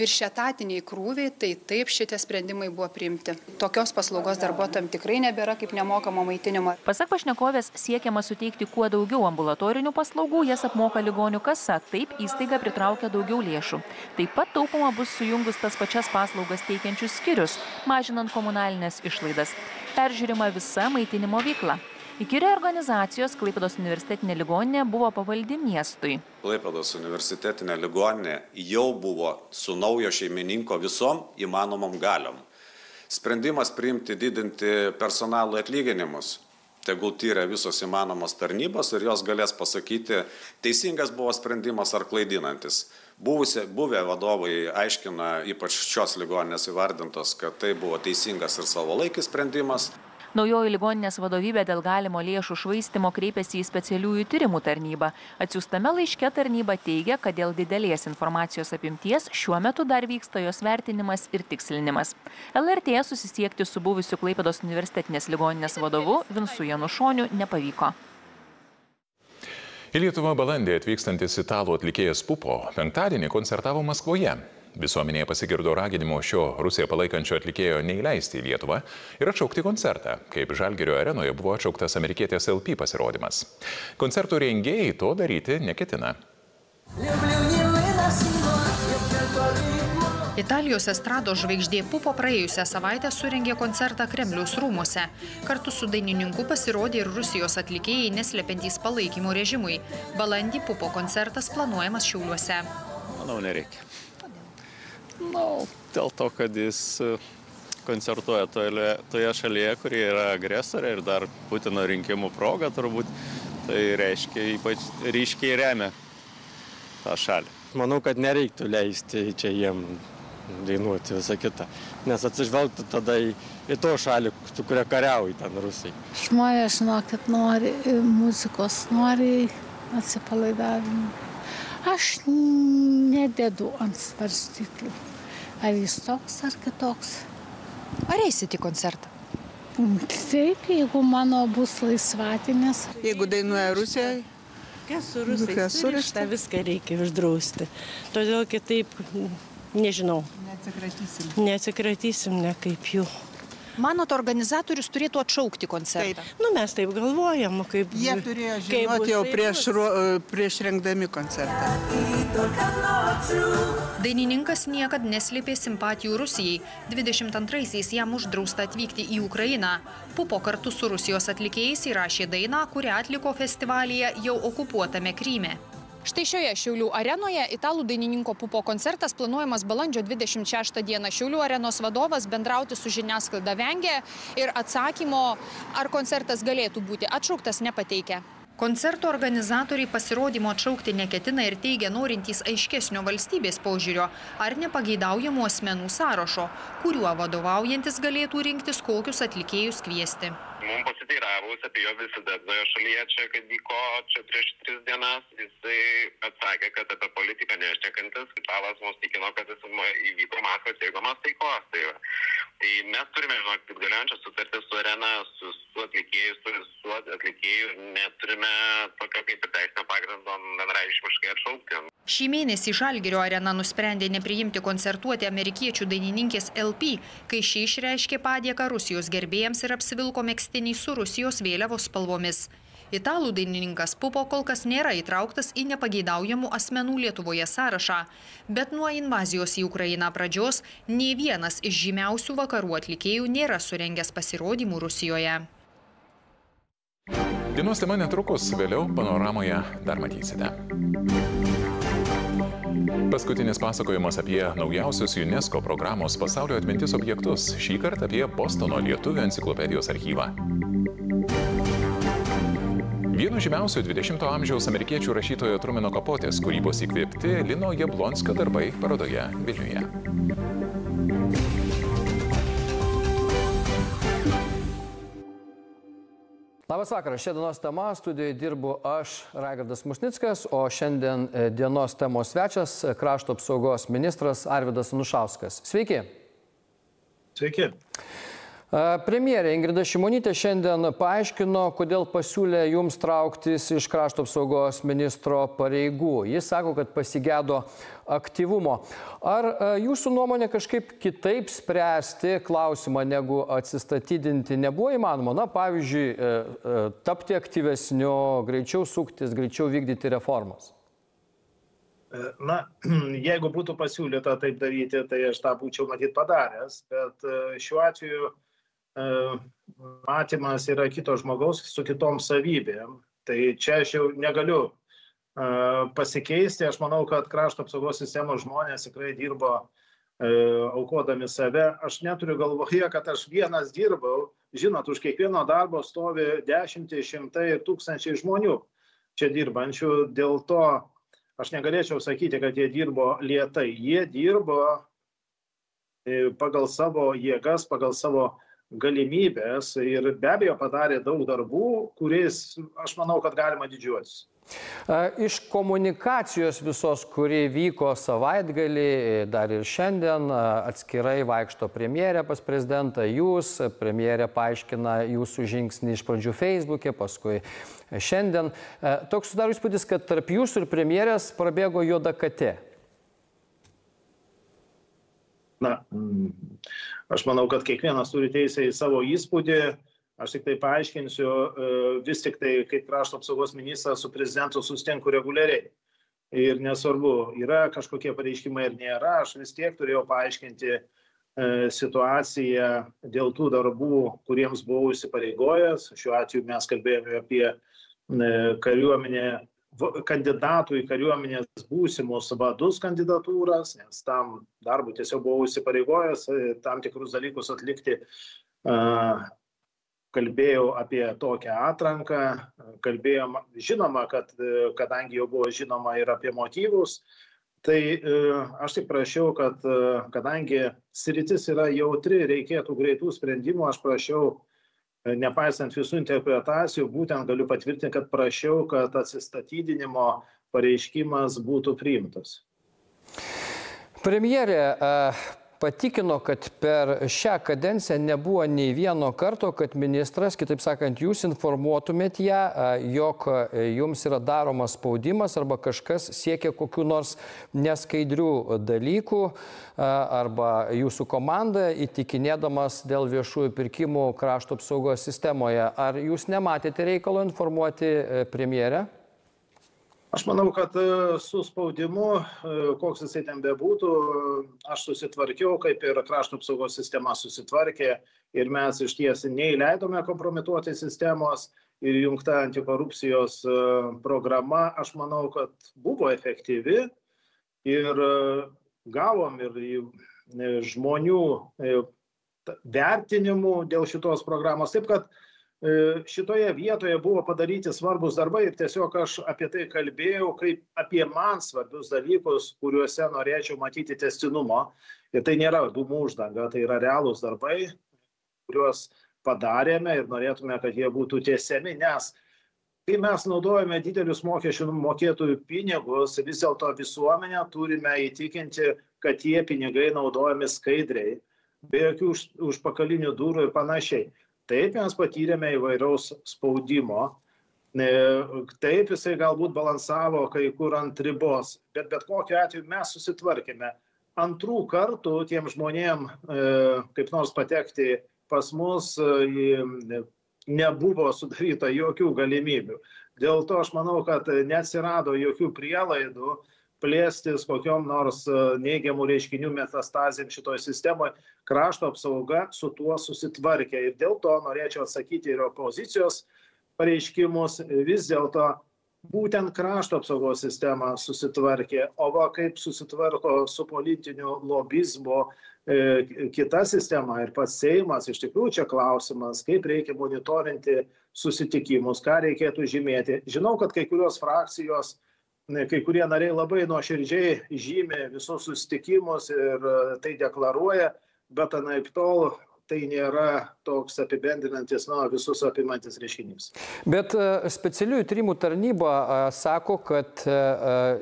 Speaker 44: viršetatiniai krūviai, tai taip šitie sprendimai buvo priimti. Tokios paslaugos darbuotojams tikrai nebėra kaip nemokamo maitinimo.
Speaker 42: Pasak pašnekovės, siekiama suteikti kuo daugiau ambulatorinių paslaugų jas apmoka ligonių kasa, taip įstaiga pritraukia daugiau lėšų. Taip pat taupoma bus sujungus tas pačias paslaugas teikiančius skirius, mažinant komunalinės išlaidas. Peržiūrima visa maitinimo veikla. Iki reorganizacijos Klaipėdos universitetinė ligoninė buvo pavaldi miestui.
Speaker 45: Klaipėdos universitetinė ligoninė jau buvo su naujo šeimininko visom įmanomom galiom. Sprendimas priimti didinti personalų atlyginimus tegul tyria visos įmanomos tarnybos ir jos galės pasakyti, teisingas buvo sprendimas ar klaidinantis. Buvusi, buvę vadovai aiškina, ypač šios ligoninės įvardintos, kad tai buvo teisingas ir savalaikis sprendimas.
Speaker 42: Naujoji ligoninės vadovybė dėl galimo lėšų švaistimo kreipėsi į specialiųjų tyrimų tarnybą. Atsiųstame laiške tarnyba teigia, kad dėl didelės informacijos apimties šiuo metu dar vyksta jos vertinimas ir tikslinimas. LRT susisiekti su buvusiu Klaipėdos universitetinės ligoninės vadovu Vinsu Janušoniu nepavyko.
Speaker 1: Į Lietuvą balandį atvykstantis italų atlikėjas Pupo penktadienį koncertavo Maskvoje. Visuomenėje pasigirdo raginimo šio Rusiją palaikančio atlikėjo neįleisti į Lietuvą ir atšaukti koncertą, kaip Žalgerio arenoje buvo atšauktas amerikietės LP pasirodymas. Koncertų rengėjai to daryti neketina.
Speaker 46: Italijos estrados žvaigždė Pupo praėjusią savaitę surengė koncertą Kremliaus rūmose. Kartu su dainininku pasirodė ir Rusijos atlikėjai neslepiantys palaikymo režimui. Balandį Pupo koncertas planuojamas Šiauliuose.
Speaker 43: Manau, nereikia. Na, dėl to, kad jis e, koncertuoja toje, toje šalyje, kuri yra agresorė ir dar Putino rinkimų proga turbūt, tai reiškia ypač ryškiai remia tą šalį.
Speaker 36: Manau, kad nereiktų leisti čia jiem dainuoti visą kitą, nes atsižvelgtų tada į, į to šalį, su kuria kariauja ten rusai.
Speaker 47: Žmonės, žinokit, nori muzikos, nori atsipalaidavimo. Aš nededu ant svarstyklių ar jis toks ar kitoks.
Speaker 46: Ar eisit į koncertą?
Speaker 47: Taip, jeigu mano bus laisvatinės.
Speaker 48: Jeigu dainuoja Rusijoje,
Speaker 49: Kas su rusais kas surišta, viską reikia uždrausti. Todėl kitaip, nežinau.
Speaker 48: Neatsikratysim.
Speaker 49: Neatsikratysim, ne kaip jų.
Speaker 46: Manot, organizatorius turėtų atšaukti koncertą?
Speaker 49: Taip. Nu, mes taip galvojam, kaip...
Speaker 48: Jie turėjo žinoti jau prieš, ru, prieš rengdami koncertą.
Speaker 46: Dainininkas niekad neslėpė simpatijų Rusijai. 22-aisiais jam uždrausta atvykti į Ukrainą. Pupo kartu su Rusijos atlikėjais įrašė dainą, kurią atliko festivalyje jau okupuotame Kryme. Štai šioje Šiaulių arenoje italų dainininko Pupo koncertas planuojamas balandžio 26 dieną. Šiaulių arenos vadovas bendrauti su žiniasklaida vengia ir atsakymo, ar koncertas galėtų būti atšauktas, nepateikia. Koncerto organizatoriai pasirodymo atšaukti neketina ir teigia norintys aiškesnio valstybės paužiūrio ar nepageidaujamų asmenų sąrašo, kuriuo vadovaujantis galėtų rinktis kokius atlikėjus kviesti.
Speaker 50: Mums pasiteiravus apie jo toje šalyje čia, kad vyko čia prieš tris dienas, jisai atsakė, kad apie politiką neštekantis, Italas mus tikino, kad jis įvyko Maskvos siekdamas taikos. Tai, va. Tai mes turime, žinok, kaip galiojančią sutartį su arena, su, su atlikėjus, su, su atlikėjų, neturime tokio kaip ir teisinio pagrindo vienreišmiškai atšaukti.
Speaker 46: Šį mėnesį Žalgirio arena nusprendė nepriimti koncertuoti amerikiečių dainininkės LP, kai ši išreiškė padėką Rusijos gerbėjams ir apsivilko mėgstinį su Rusijos vėliavos spalvomis. Italų dainininkas Pupo kol kas nėra įtrauktas į nepageidaujamų asmenų Lietuvoje sąrašą, bet nuo invazijos į Ukrainą pradžios nei vienas iš žymiausių vakarų atlikėjų nėra surengęs pasirodymų Rusijoje.
Speaker 1: Dienos tema netrukus, vėliau panoramoje dar matysite. Paskutinis pasakojimas apie naujausius UNESCO programos pasaulio atmintis objektus, šį kartą apie Bostono lietuvių enciklopedijos archyvą. Vieno žymiausių 20-ojo amžiaus amerikiečių rašytojo Trumino Kapotės kūrybos įkvėpti Lino Jablonskio darbai parodoje Vilniuje.
Speaker 51: Labas vakaras, šią dienos tema studijoje dirbu aš, Raigardas Musnickas, o šiandien e, dienos temos svečias - krašto apsaugos ministras Arvidas Nušauskas. Sveiki.
Speaker 52: Sveiki.
Speaker 51: Premjerė Ingrida Šimonytė šiandien paaiškino, kodėl pasiūlė jums trauktis iš krašto apsaugos ministro pareigų. Jis sako, kad pasigėdo aktyvumo. Ar jūsų nuomonė kažkaip kitaip spręsti klausimą, negu atsistatydinti nebuvo įmanoma? Na, pavyzdžiui, tapti aktyvesniu, greičiau suktis, greičiau vykdyti reformas.
Speaker 52: Na, [CLEARS THROAT] jeigu būtų pasiūlyta taip daryti, tai aš tą būčiau matyt padaręs, bet šiuo atveju matymas yra kito žmogaus su kitom savybėm. Tai čia aš jau negaliu pasikeisti. Aš manau, kad krašto apsaugos sistemos žmonės tikrai dirbo aukodami save. Aš neturiu galvoje, kad aš vienas dirbau. Žinot, už kiekvieno darbo stovi dešimtai, šimtai ir tūkstančiai žmonių čia dirbančių. Dėl to aš negalėčiau sakyti, kad jie dirbo lietai. Jie dirbo pagal savo jėgas, pagal savo galimybės ir be abejo padarė daug darbų, kuriais aš manau, kad galima didžiuotis.
Speaker 51: Iš komunikacijos visos, kuri vyko savaitgalį, dar ir šiandien, atskirai vaikšto premjerė pas prezidentą, jūs, premjerė paaiškina jūsų žingsnį iš pradžių Facebook'e, paskui šiandien. Toks sudaro įspūdis, kad tarp jūsų ir premjerės prabėgo juoda katė.
Speaker 52: Na, aš manau, kad kiekvienas turi teisę į savo įspūdį. Aš tik tai paaiškinsiu, vis tik tai kaip krašto apsaugos ministras su prezidentu sustinku reguliariai. Ir nesvarbu, yra kažkokie pareiškimai ar nėra, aš vis tiek turėjau paaiškinti situaciją dėl tų darbų, kuriems buvau įsipareigojęs. Šiuo atveju mes kalbėjome apie kariuomenę kandidatų į kariuomenės būsimus vadus kandidatūras, nes tam darbui tiesiog buvau įsipareigojęs tam tikrus dalykus atlikti. Kalbėjau apie tokią atranką, kalbėjom, žinoma, kad kadangi jau buvo žinoma ir apie motyvus, tai aš tik prašiau, kad kadangi sritis yra jautri, reikėtų greitų sprendimų, aš prašiau nepaisant visų interpretacijų, būtent galiu patvirtinti, kad prašiau, kad atsistatydinimo pareiškimas būtų priimtas.
Speaker 51: Premjerė patikino, kad per šią kadenciją nebuvo nei vieno karto, kad ministras, kitaip sakant, jūs informuotumėt ją, jog jums yra daromas spaudimas arba kažkas siekia kokiu nors neskaidrių dalykų arba jūsų komanda įtikinėdamas dėl viešųjų pirkimų krašto apsaugos sistemoje. Ar jūs nematėte reikalo informuoti premjerę?
Speaker 52: Aš manau, kad su spaudimu, koks jisai ten bebūtų, aš susitvarkiau, kaip ir krašto apsaugos sistema susitvarkė ir mes iš ties neįleidome kompromituoti sistemos ir jungta antikorupcijos programa, aš manau, kad buvo efektyvi ir gavom ir žmonių vertinimų dėl šitos programos. Taip kad šitoje vietoje buvo padaryti svarbus darbai ir tiesiog aš apie tai kalbėjau kaip apie man svarbius dalykus, kuriuose norėčiau matyti testinumo. Ir tai nėra dūmų uždanga, tai yra realūs darbai, kuriuos padarėme ir norėtume, kad jie būtų tiesiami, nes kai mes naudojame didelius mokesčių mokėtojų pinigus, vis dėlto visuomenę turime įtikinti, kad tie pinigai naudojami skaidriai, be jokių už, užpakalinių durų ir panašiai. Taip mes patyrėme įvairaus spaudimo, e, taip jisai galbūt balansavo kai kur ant ribos, bet bet kokiu atveju mes susitvarkėme. Antrų kartų tiem žmonėm e, kaip nors patekti pas mus e, nebuvo sudaryta jokių galimybių. Dėl to aš manau, kad neatsirado jokių prielaidų plėstis kokiom nors e, neigiamų reiškinių metastazėm šitoje sistemoje. Krašto apsauga su tuo susitvarkė. Ir dėl to norėčiau atsakyti ir opozicijos pareiškimus. Vis dėlto būtent krašto apsaugos sistema susitvarkė, o va kaip susitvarko su politiniu lobizmu e, kita sistema ir pats Seimas, iš tikrųjų čia klausimas, kaip reikia monitorinti susitikimus, ką reikėtų žymėti. Žinau, kad kai kurios frakcijos, kai kurie nariai labai nuoširdžiai žymė visus susitikimus ir tai deklaruoja, bet anaip tol tai nėra toks apibendrinantis, na, visus apimantis reiškinys.
Speaker 51: Bet e, specialiųjų tyrimų tarnyba e, sako, kad e,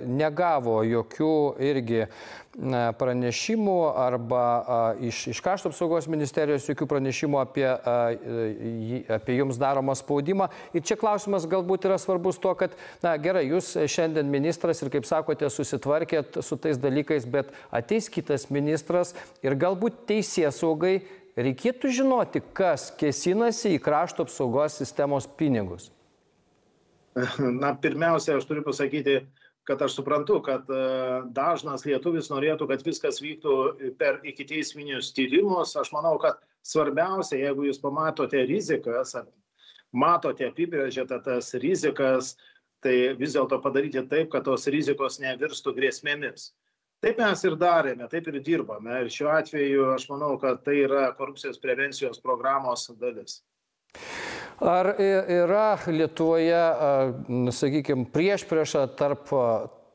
Speaker 51: negavo jokių irgi pranešimų arba iš, iš kašto apsaugos ministerijos jokių pranešimų apie, apie jums daromą spaudimą. Ir čia klausimas galbūt yra svarbus to, kad, na gerai, jūs šiandien ministras ir, kaip sakote, susitvarkėt su tais dalykais, bet ateis kitas ministras ir galbūt teisės saugai reikėtų žinoti, kas kėsinasi į krašto apsaugos sistemos pinigus.
Speaker 52: Na, pirmiausia, aš turiu pasakyti, kad aš suprantu, kad e, dažnas lietuvis norėtų, kad viskas vyktų per ikiteisminius tyrimus. Aš manau, kad svarbiausia, jeigu jūs pamatote rizikas, matote, apibrėžėte tas rizikas, tai vis dėlto padaryti taip, kad tos rizikos nevirstų grėsmėmis. Taip mes ir darėme, taip ir dirbame. Ir šiuo atveju aš manau, kad tai yra korupcijos prevencijos programos dalis.
Speaker 51: Ar yra Lietuvoje, sakykime, prieš priešą tarp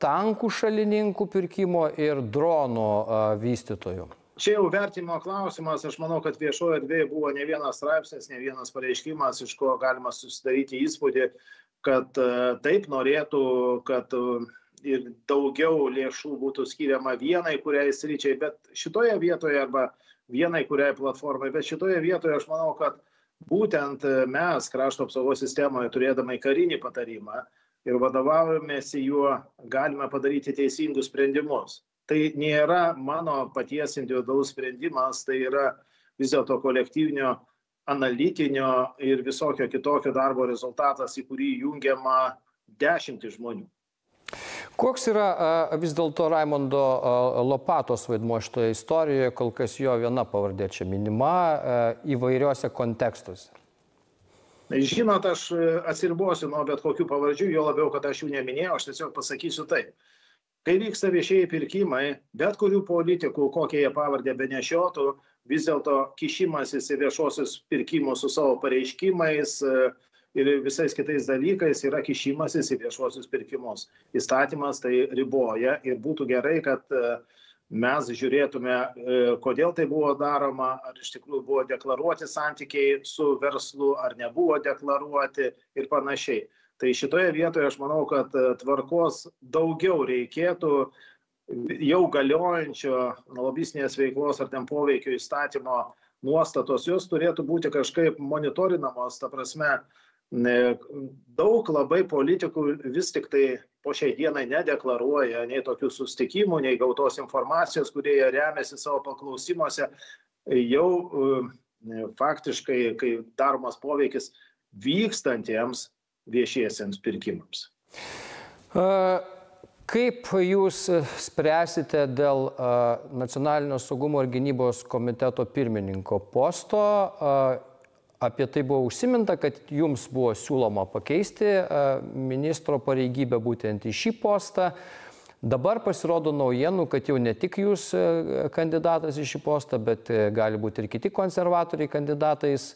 Speaker 51: tankų šalininkų pirkimo ir dronų vystytojų?
Speaker 52: Čia jau vertimo klausimas, aš manau, kad viešoje erdvėje buvo ne vienas straipsnis, ne vienas pareiškimas, iš ko galima susidaryti įspūdį, kad taip norėtų, kad ir daugiau lėšų būtų skiriama vienai kuriai sričiai, bet šitoje vietoje arba vienai kuriai platformai, bet šitoje vietoje aš manau, kad būtent mes krašto apsaugos sistemoje turėdami karinį patarimą ir vadovaujamėsi juo galime padaryti teisingus sprendimus. Tai nėra mano paties individualus sprendimas, tai yra vis dėlto kolektyvinio analitinio ir visokio kitokio darbo rezultatas, į kurį jungiama dešimtis žmonių.
Speaker 51: Koks yra vis dėlto Raimondo Lopatos vaidmo šitoje istorijoje, kol kas jo viena pavardė čia minima įvairiuose kontekstuose?
Speaker 52: Žinot, aš e, atsiribosiu nuo bet kokių pavardžių, jo labiau, kad aš jų neminėjau, aš tiesiog pasakysiu taip. Kai vyksta viešieji pirkimai, bet kurių politikų, kokie jie pavardę benešiotų, vis dėlto kišimasis į viešuosius pirkimus su savo pareiškimais, ir visais kitais dalykais yra kišimasis į viešuosius pirkimus. Įstatymas tai riboja ir būtų gerai, kad e, mes žiūrėtume, e, kodėl tai buvo daroma, ar iš tikrųjų buvo deklaruoti santykiai su verslu, ar nebuvo deklaruoti ir panašiai. Tai šitoje vietoje aš manau, kad e, tvarkos daugiau reikėtų jau galiojančio lobistinės veiklos ar ten poveikio įstatymo nuostatos, jos turėtų būti kažkaip monitorinamos, ta prasme, daug labai politikų vis tik tai po šiai dienai nedeklaruoja nei tokių sustikimų, nei gautos informacijos, kurie remiasi savo paklausimuose, jau e, faktiškai, kai daromas poveikis vykstantiems viešiesiems pirkimams.
Speaker 51: Kaip jūs spręsite dėl nacionalinio saugumo ir gynybos komiteto pirmininko posto? Apie tai buvo užsiminta, kad jums buvo siūloma pakeisti e, ministro pareigybę būtent į šį postą. Dabar pasirodo naujienų, kad jau ne tik jūs e, kandidatas į šį postą, bet e, gali būti ir kiti konservatoriai kandidatais.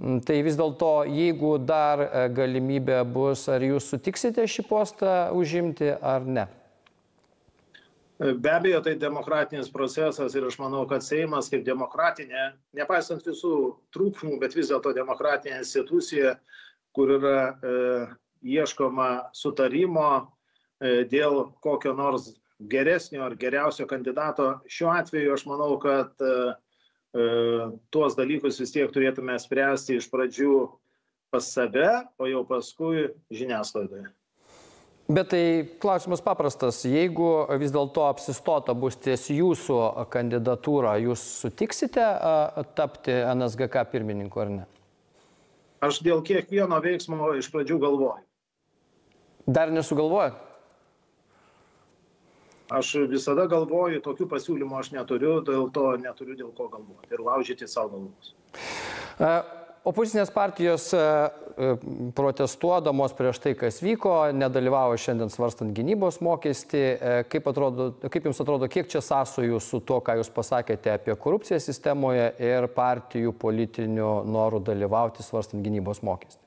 Speaker 51: Mm, tai vis dėlto, jeigu dar galimybė bus, ar jūs sutiksite šį postą užimti ar ne?
Speaker 52: Be abejo, tai demokratinis procesas ir aš manau, kad Seimas kaip demokratinė, nepaisant visų trūkumų, bet vis dėlto demokratinė institucija, kur yra e, ieškoma sutarimo e, dėl kokio nors geresnio ar geriausio kandidato, šiuo atveju aš manau, kad e, e, tuos dalykus vis tiek turėtume spręsti iš pradžių pas save, o jau paskui žiniasklaidoje.
Speaker 51: Bet tai klausimas paprastas. Jeigu vis dėlto apsistota bus ties jūsų kandidatūrą, jūs sutiksite tapti NSGK pirmininku ar ne?
Speaker 52: Aš dėl kiekvieno veiksmo iš pradžių galvoju.
Speaker 51: Dar nesugalvojat?
Speaker 52: Aš visada galvoju, tokių pasiūlymų aš neturiu, dėl to neturiu dėl ko galvoti ir laužyti savo galvos.
Speaker 51: Opozicinės partijos e, e, protestuodamos prieš tai, kas vyko, nedalyvavo šiandien svarstant gynybos mokestį. E, kaip, atrodo, kaip Jums atrodo, kiek čia sąsojų su to, ką Jūs pasakėte apie korupciją sistemoje ir partijų politinių norų dalyvauti svarstant gynybos mokestį?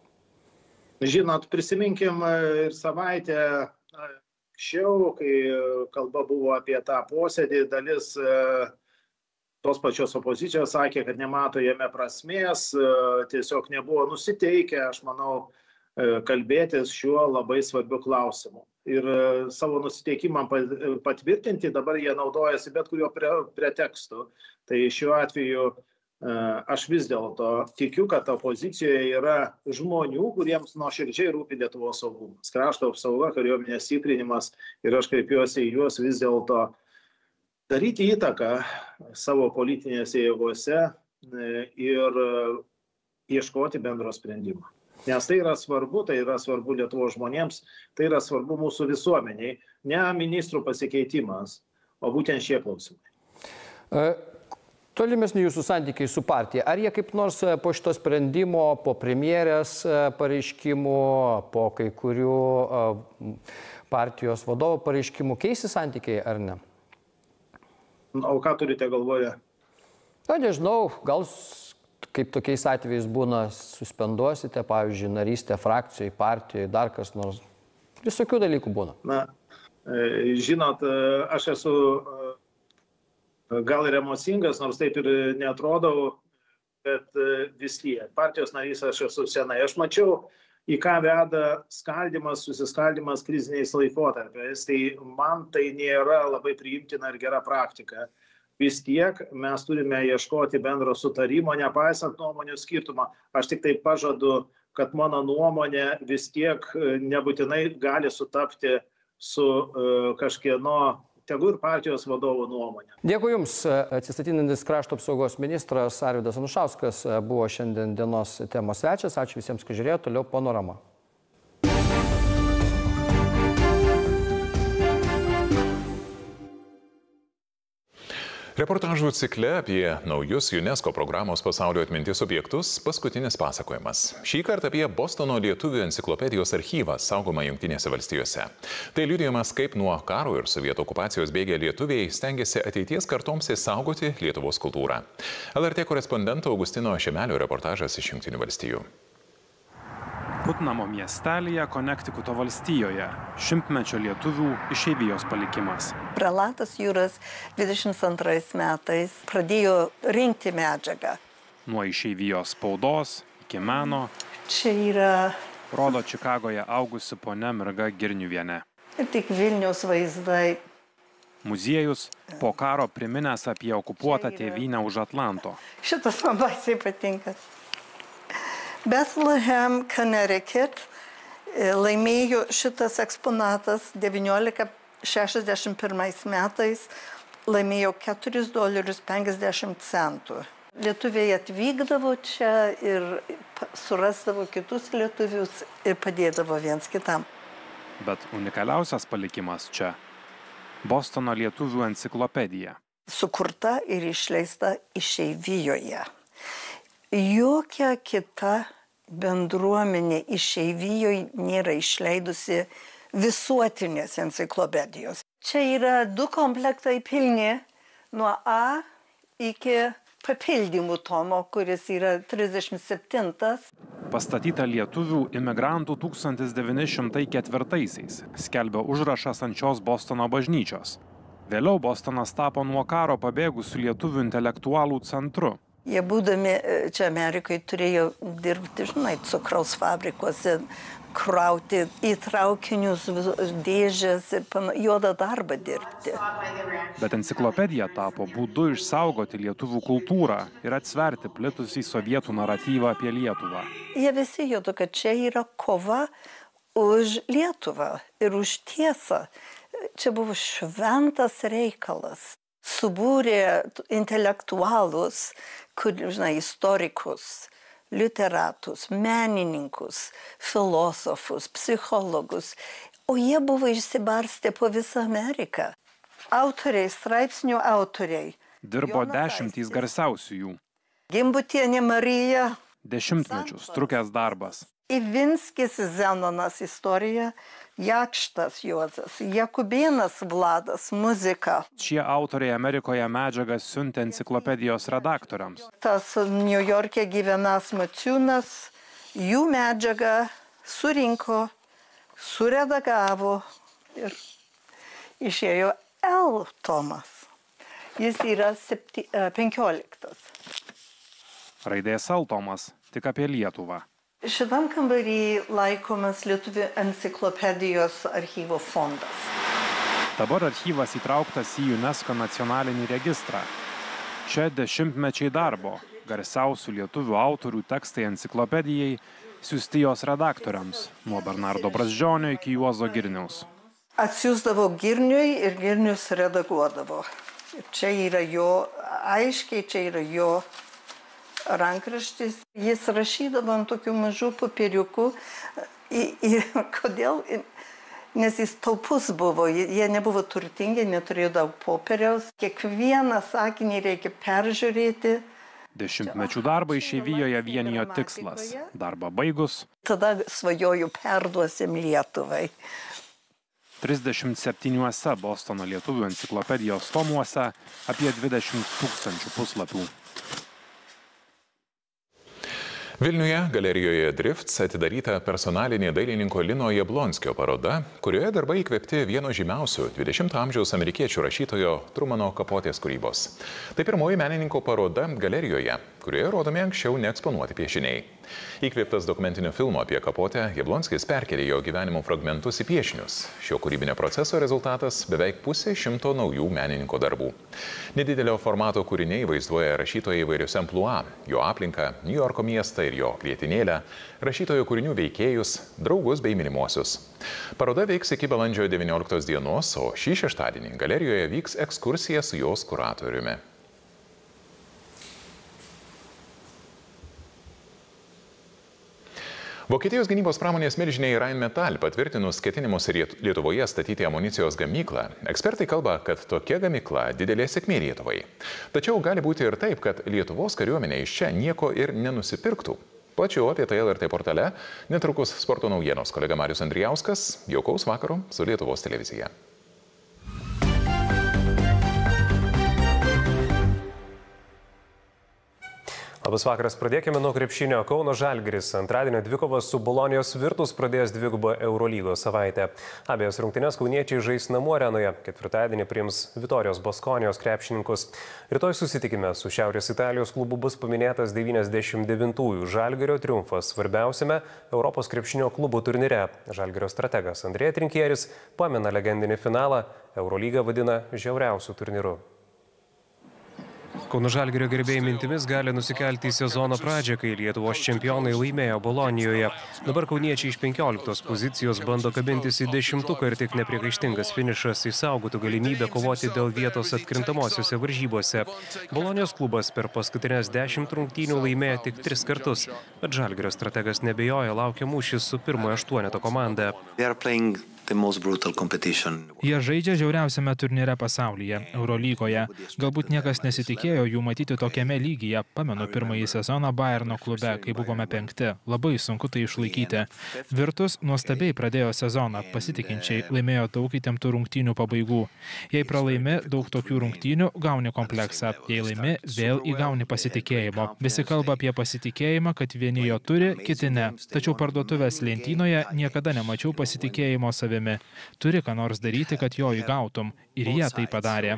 Speaker 52: Žinot, prisiminkim ir savaitę anksčiau, kai kalba buvo apie tą posėdį, dalis tos pačios opozicijos sakė, kad nemato jame prasmės, e, tiesiog nebuvo nusiteikę, aš manau, e, kalbėtis šiuo labai svarbiu klausimu. Ir e, savo nusiteikimą patvirtinti dabar jie naudojasi bet kurio pre, pretekstu. Tai šiuo atveju aš vis dėlto tikiu, kad opozicijoje yra žmonių, kuriems nuoširdžiai rūpi Lietuvos saugumas, krašto apsauga, kariuomenės stiprinimas ir aš kreipiuosi į juos vis dėlto daryti įtaką savo politinėse jėgose e, ir e, ieškoti bendro sprendimo. Nes tai yra svarbu, tai yra svarbu Lietuvos žmonėms, tai yra svarbu mūsų visuomeniai, ne ministrų pasikeitimas, o būtent šie klausimai.
Speaker 51: E, tolimesni jūsų santykiai su partija. Ar jie kaip nors po šito sprendimo, po premjerės pareiškimų, po kai kurių partijos vadovo pareiškimų keisi santykiai ar ne?
Speaker 52: O ką turite galvoje?
Speaker 51: Na, nežinau, gal kaip tokiais atvejais būna, suspenduosite, pavyzdžiui, narystę frakcijai, partijai, dar kas nors. Visokių dalykų būna.
Speaker 52: Na, e, žinot, e, aš esu e, gal ir emocingas, nors taip ir netrodau, bet vis tiek. Partijos narys aš esu senai. Aš mačiau į ką veda skaldimas, susiskaldimas kriziniais laikotarpiais. Tai man tai nėra labai priimtina ir gera praktika. Vis tiek mes turime ieškoti bendro sutarimo, nepaisant nuomonių skirtumo. Aš tik tai pažadu, kad mano nuomonė vis tiek nebūtinai gali sutapti su uh, kažkieno tegu ir partijos vadovo nuomonė.
Speaker 51: Dėkui Jums. Atsistatinantis krašto apsaugos ministras Arvidas Anušauskas buvo šiandien dienos temos svečias. Ačiū visiems, kad žiūrėjo. Toliau panorama.
Speaker 1: Reportažų cikle apie naujus UNESCO programos pasaulio atminties objektus paskutinis pasakojimas. Šį kartą apie Bostono lietuvių enciklopedijos archyvą saugomą Junktinėse valstijose. Tai liūdėjimas, kaip nuo karo ir sovietų okupacijos bėgę lietuviai stengiasi ateities kartoms įsaugoti Lietuvos kultūrą. LRT korespondento Augustino Šemelio reportažas iš Junktinių valstijų.
Speaker 16: Putnamo miestelėje, Konektikuto valstijoje, šimtmečio lietuvių išeivijos palikimas.
Speaker 53: Prelatas Jūras 22 metais pradėjo rinkti medžiagą.
Speaker 16: Nuo išeivijos spaudos iki meno.
Speaker 53: Čia yra.
Speaker 16: Rodo Čikagoje augusi ponia Mirga Girniuvienė.
Speaker 53: Ir tik Vilnius vaizdai.
Speaker 16: Muziejus po karo priminęs apie okupuotą tėvynę už Atlanto.
Speaker 53: Šitas man baisiai patinka. Bethlehem, Connecticut e, laimėjo šitas eksponatas 1961 metais, laimėjo 4 dolerius 50 centų. Lietuviai atvykdavo čia ir surasdavo kitus lietuvius ir padėdavo viens kitam.
Speaker 16: Bet unikaliausias palikimas čia - Bostono lietuvių enciklopedija.
Speaker 53: Sukurta ir išleista išeivijoje jokia kita bendruomenė išeivijoje nėra išleidusi visuotinės enciklopedijos. Čia yra du komplektai pilni nuo A iki papildymų tomo, kuris yra 37.
Speaker 16: Pastatyta lietuvių imigrantų 1904-aisiais, skelbia užrašas ant šios Bostono bažnyčios.
Speaker 54: Vėliau Bostonas tapo nuo karo pabėgusių lietuvių intelektualų centru.
Speaker 53: Jie būdami e, čia Amerikai turėjo dirbti, žinai, cukraus fabrikuose, krauti į traukinius dėžės ir pana, juodą darbą dirbti.
Speaker 54: Bet enciklopedija tapo būdu išsaugoti lietuvių kultūrą ir atsverti plitusį sovietų naratyvą apie Lietuvą.
Speaker 53: Jie visi juto, kad čia yra kova už Lietuvą ir už tiesą. Čia buvo šventas reikalas. Subūrė intelektualus, kur, žinai, istorikus, literatus, menininkus, filosofus, psichologus, o jie buvo išsibarstę po visą Ameriką. Autoriai, straipsnių autoriai.
Speaker 54: Dirbo dešimtys garsiausių jų.
Speaker 53: Gimbutienė Marija.
Speaker 54: Dešimtmečius trukęs darbas.
Speaker 53: Ivinskis Zenonas istorija, Jakštas Juozas, Jakubėnas Vladas muzika.
Speaker 54: Šie autoriai Amerikoje medžiagas siuntė enciklopedijos redaktoriams.
Speaker 53: Tas New York'e gyvenas Maciūnas jų medžiagą surinko, suredagavo ir išėjo L tomas. Jis yra 15.
Speaker 54: Raidės L tomas tik apie Lietuvą.
Speaker 53: Šitam kambarį laikomas Lietuvų enciklopedijos archyvo fondas.
Speaker 54: Dabar archyvas įtrauktas į UNESCO nacionalinį registrą. Čia dešimtmečiai darbo, garsiausių lietuvių autorių tekstai enciklopedijai, siūsti jos redaktoriams, nuo Bernardo Brasdžionio iki Juozo Girniaus.
Speaker 53: Atsiųsdavo Girniui ir Girnius redaguodavo. Čia yra jo, aiškiai čia yra jo rankraštis. Jis rašydavo ant tokių mažų papiriukų. Ir kodėl? Nes jis taupus buvo, jie nebuvo turtingi, neturėjo daug popieriaus. Kiekvieną sakinį reikia peržiūrėti.
Speaker 54: Dešimtmečių darbą išeivijoje vienijo tikslas - darbą baigus.
Speaker 53: Tada svajoju perduosim Lietuvai.
Speaker 54: 37 Bostono lietuvių enciklopedijos tomuose apie 20 tūkstančių puslapių.
Speaker 1: Vilniuje galerijoje Drifts atidaryta personalinė dailininko Lino Jablonskio paroda, kurioje darbai įkvėpti vieno žymiausių 20-ojo amžiaus amerikiečių rašytojo Trumano kapotės kūrybos. Tai pirmoji menininko paroda galerijoje, kurioje rodomi anksčiau neeksponuoti piešiniai. Įkvėptas dokumentinio filmo apie kapotę, Jablonskis perkelė jo gyvenimo fragmentus į piešinius. Šio kūrybinio proceso rezultatas - beveik pusė šimto naujų menininko darbų. Nedidelio formato kūriniai vaizduoja rašytoją įvairiuose amplua - jo aplinką, New Yorko miestą ir jo klėtinėlę, rašytojo kūrinių veikėjus, draugus bei mylimuosius. Paroda veiks iki balandžio 19 dienos, o šį šeštadienį galerijoje vyks ekskursija su jos kuratoriumi. Vokietijos gynybos pramonės milžiniai Rheinmetall patvirtinus ketinimus Lietuvoje statyti amunicijos gamyklą, ekspertai kalba, kad tokia gamykla didelė sėkmė Lietuvai. Tačiau gali būti ir taip, kad Lietuvos kariuomenė iš čia nieko ir nenusipirktų. Plačiau apie tai LRT portale netrukus sporto naujienos kolega Marius Andrijauskas, jaukaus vakaro su Lietuvos televizija.
Speaker 55: Labas vakaras, pradėkime nuo krepšinio. Kauno Žalgris antradienio dvikovas su Bolonijos Virtus pradės dvigubą Eurolygos savaitę. Abiejos rungtynės kauniečiai žais namų arenoje. Ketvirtadienį priims Vitorijos Baskonijos krepšininkus. Rytoj susitikime su Šiaurės Italijos klubu bus paminėtas 99-ųjų Žalgirio triumfas svarbiausiame Europos krepšinio klubų turnyre. Žalgirio strategas Andrėja Trinkieris pamena legendinį finalą. Eurolygą vadina žiauriausių turnyrų. Kauno Žalgirio gerbėjai mintimis gali nusikelti į sezono pradžią, kai Lietuvos čempionai laimėjo Bolonijoje. Dabar kauniečiai iš 15 pozicijos bando kabintis į dešimtuką ir tik nepriekaištingas finišas įsaugotų galimybę kovoti dėl vietos atkrintamosiose varžybose. Bolonijos klubas per paskutinės dešimt rungtynių laimėjo tik tris kartus, bet Žalgirio strategas nebejoja laukia mūšis su pirmojo aštuoneto komanda.
Speaker 16: Jie žaidžia žiauriausiame turnyre pasaulyje - Eurolygoje. Galbūt niekas nesitikėjo jų matyti tokiame lygyje. Pamenu pirmąjį sezoną Bayerno klube, kai buvome penkti. Labai sunku tai išlaikyti. Virtus nuostabiai pradėjo sezoną, pasitikinčiai laimėjo daug įtemptų rungtynių pabaigų. Jei pralaimi daug tokių rungtynių, gauni kompleksą. Jei laimi, vėl įgauni pasitikėjimo. Visi kalba apie pasitikėjimą, kad vieni jo turi, kiti ne. Tačiau parduotuvės lentynoje niekada nemačiau pasitikėjimo savimi savimi. Turi ką nors daryti, kad jo įgautum. Ir jie tai padarė.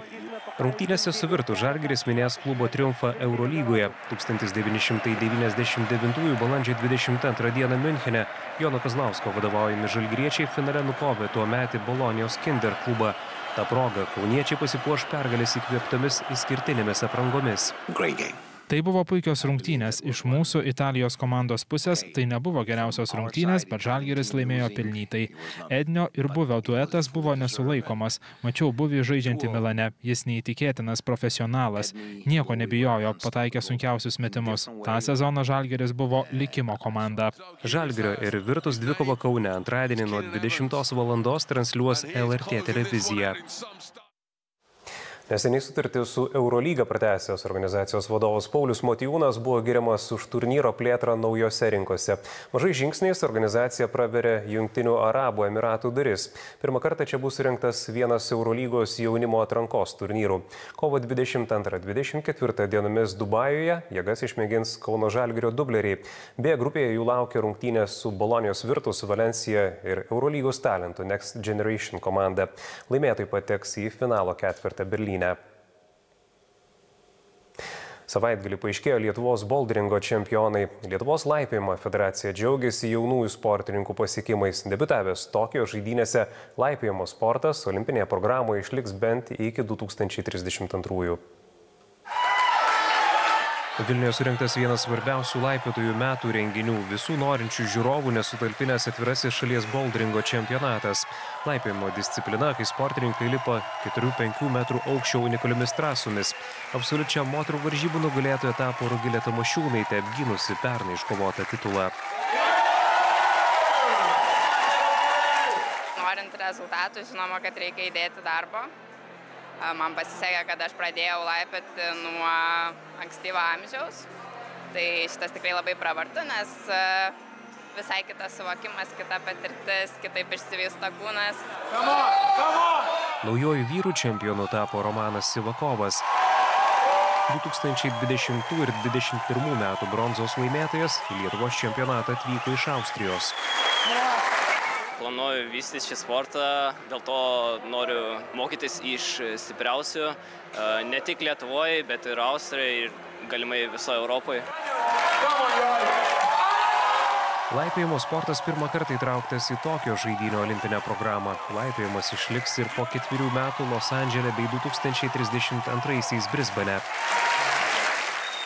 Speaker 55: Rungtynėse su Virtu Žalgiris minės klubo triumfą Eurolygoje. 1999 balandžio 22 dieną Münchene Jono Kazlausko vadovaujami žalgriečiai finale nukovė tuo metį Bolonijos Kinder klubą. Ta proga kauniečiai pasipuoš pergalės įkvėptomis išskirtinėmis aprangomis.
Speaker 16: Great game. Tai buvo puikios rungtynės. Iš mūsų Italijos komandos pusės tai nebuvo geriausios rungtynės, bet Žalgiris laimėjo pelnytai. Ednio ir buvio duetas buvo nesulaikomas. Mačiau buvį žaidžiantį Milane. Jis neįtikėtinas profesionalas. Nieko nebijojo, pataikė sunkiausius metimus. Ta sezoną Žalgiris buvo likimo komanda.
Speaker 55: Žalgirio ir Virtus dvikova Kaune antradienį nuo 20 val. transliuos LRT televizija. Neseniai sutartį su Eurolyga pratęsęs organizacijos vadovas Paulius Motijūnas buvo giriamas už turnyro plėtrą naujose rinkose. Mažai žingsniais organizacija praverė Junktinių Arabų Emiratų duris. Pirmą kartą čia bus surinktas vienas Eurolygos jaunimo atrankos turnyrų. Kovo 22-24 dienomis Dubajuje jėgas išmėgins Kauno Žalgirio dubleriai. B grupėje jų laukia rungtynės su Bolonijos Virtus, Valencija ir Eurolygos talentų Next Generation komanda. Laimėtojai pateks į finalo ketvirtą Berlyną. Berlyne. Savaitgalį paaiškėjo Lietuvos boulderingo čempionai. Lietuvos laipėjimo federacija džiaugiasi jaunųjų sportininkų pasiekimais. Debitavęs Tokijo žaidynėse laipėjimo sportas olimpinėje programoje išliks bent iki 2032. Vilniuje surinktas vienas svarbiausių laipiotojų metų renginių. Visų norinčių žiūrovų nesutalpinės atvirasis šalies boulderingo čempionatas. Laipėjimo disciplina, kai sportininkai lipa 4-5 metrų aukščio unikaliomis trasomis. Absoliučia moterų varžybų nugalėtoja tapo Rugilė Tamašiūnaitė, apgynusi pernai iškovotą titulą.
Speaker 56: Norint rezultatų, žinoma, kad reikia įdėti darbo. Man pasisekė, kad aš pradėjau laipioti nuo ankstyvo amžiaus. Tai šitas tikrai labai pravartu, nes visai kitas suvokimas, kita patirtis, kitaip išsivysto kūnas. Come on,
Speaker 55: come on! Naujojų vyrų čempionu tapo Romanas Sivakovas. 2020 ir 2021 metų bronzos laimėtojas į Lietuvos čempionatą atvyko iš Austrijos.
Speaker 57: Planuoju vystyti šį sportą, dėl to noriu mokytis iš stipriausių, ne tik Lietuvoje, bet ir Austrijoje ir galimai visoje Europoje.
Speaker 55: Laipėjimo sportas pirmą kartą įtrauktas į Tokio žaidynio olimpinę programą. Laipėjimas išliks ir po ketverių metų Los Andželė bei 2032 Brisbane.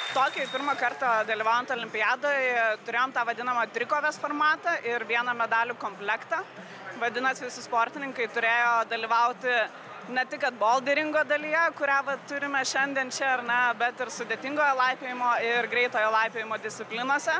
Speaker 58: Tokijai pirmą kartą dalyvaujant olimpiadoje turėjom tą vadinamą trikovės formatą ir vieną medalių komplektą. Vadinasi, visi sportininkai turėjo dalyvauti ne tik boulderingo dalyje, kurią va, turime šiandien čia ne, bet ir sudėtingojo laipėjimo ir greitojo laipėjimo disciplinose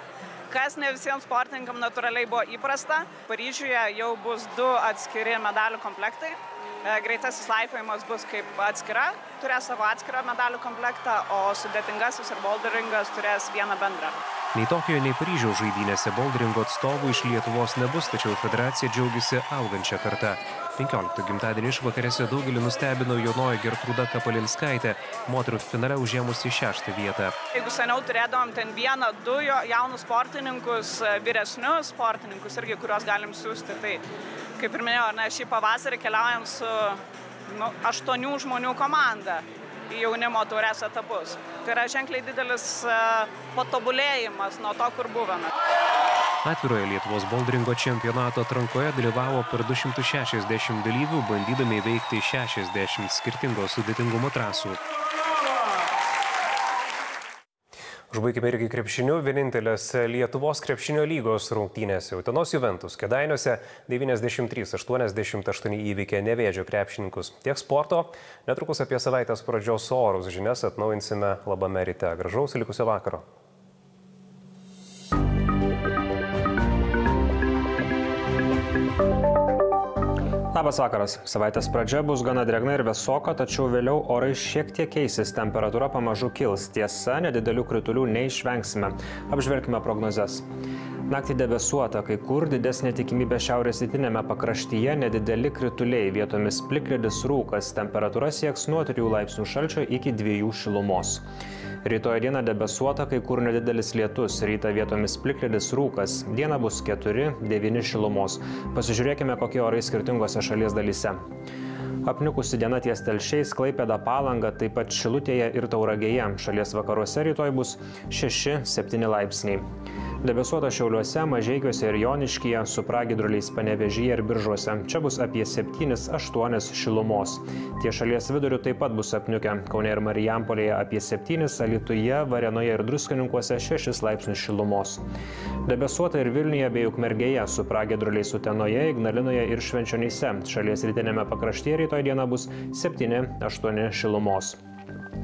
Speaker 58: kas ne visiems sportininkams natūraliai buvo įprasta. Paryžiuje jau bus du atskiri medalių komplektai. E, greitasis laipiojimas bus kaip atskira, turės savo atskirą medalių komplektą, o sudėtingasis ir boulderingas turės vieną bendrą.
Speaker 55: Nei Tokijoje, nei Paryžiaus žaidynėse boulderingo atstovų iš Lietuvos nebus, tačiau federacija džiaugiasi augančią kartą. 15 gimtadienį išvakarėse daugelį nustebino jaunoji Gertrūda Kapalinskaitė, moterų finale užėmusi šeštą vietą.
Speaker 58: Jeigu seniau turėdavom ten vieną, du jaunus sportininkus, vyresnius sportininkus irgi, kuriuos galim siūsti, tai kaip ir minėjau, ne, šį pavasarį keliaujam su nu, aštuonių žmonių komanda į jaunimo taurės etapus. Tai yra ženkliai didelis patobulėjimas nuo to, kur buvome.
Speaker 55: Atviroje Lietuvos boulderingo čempionato atrankoje dalyvavo per 260 dalyvių, bandydami įveikti 60 skirtingo sudėtingumo trasų. Užbaigime irgi krepšiniu. Vienintelės Lietuvos krepšinio lygos rungtynėse. Utenos Juventus Kedainiuose 93-88 įveikė nevėdžio krepšininkus. Tiek sporto. Netrukus apie savaitės pradžios orus žinias atnaujinsime labame ryte. Gražaus likusio vakaro.
Speaker 59: Labas vakaras. Savaitės pradžia bus gana drėgna ir vėsoka, tačiau vėliau orai šiek tiek keisis, temperatūra pamažu kils. Tiesa, nedidelių kritulių neišvengsime. Apžvelkime prognozes. Naktį debesuota, kai kur didesnė tikimybė šiaurės rytinėme pakraštyje, nedideli krituliai, vietomis plikledis rūkas, temperatūra sieks nuo 3 laipsnių šalčio iki 2 šilumos. Rytoj dieną debesuota, kai kur nedidelis lietus, rytą vietomis plikledis rūkas, diena bus 4-9 šilumos. Pasižiūrėkime, kokie orai skirtingose šalies dalyse. Apniukusi diena ties telšiais, Klaipėda palanga, taip pat Šilutėje ir Tauragėje. Šalies vakaruose rytoj bus 6-7 laipsniai. Debesuota Šiauliuose, Mažiekiuose ir Joniškyje, su pragidruliais Panevežyje ir Biržuose. Čia bus apie 7-8 šilumos. Tie šalies vidurių taip pat bus apniukę. Kaune ir Marijampolėje apie 7, Alituje, Varenoje ir Druskininkuose 6 laipsnius šilumos. Debesuota ir Vilniuje bei Ukmergėje, su pragidruliais Utenoje, Ignalinoje ir Švenčionyse. Šalies rytinėme pakraštyje rytoj diena bus 7-8 šilumos.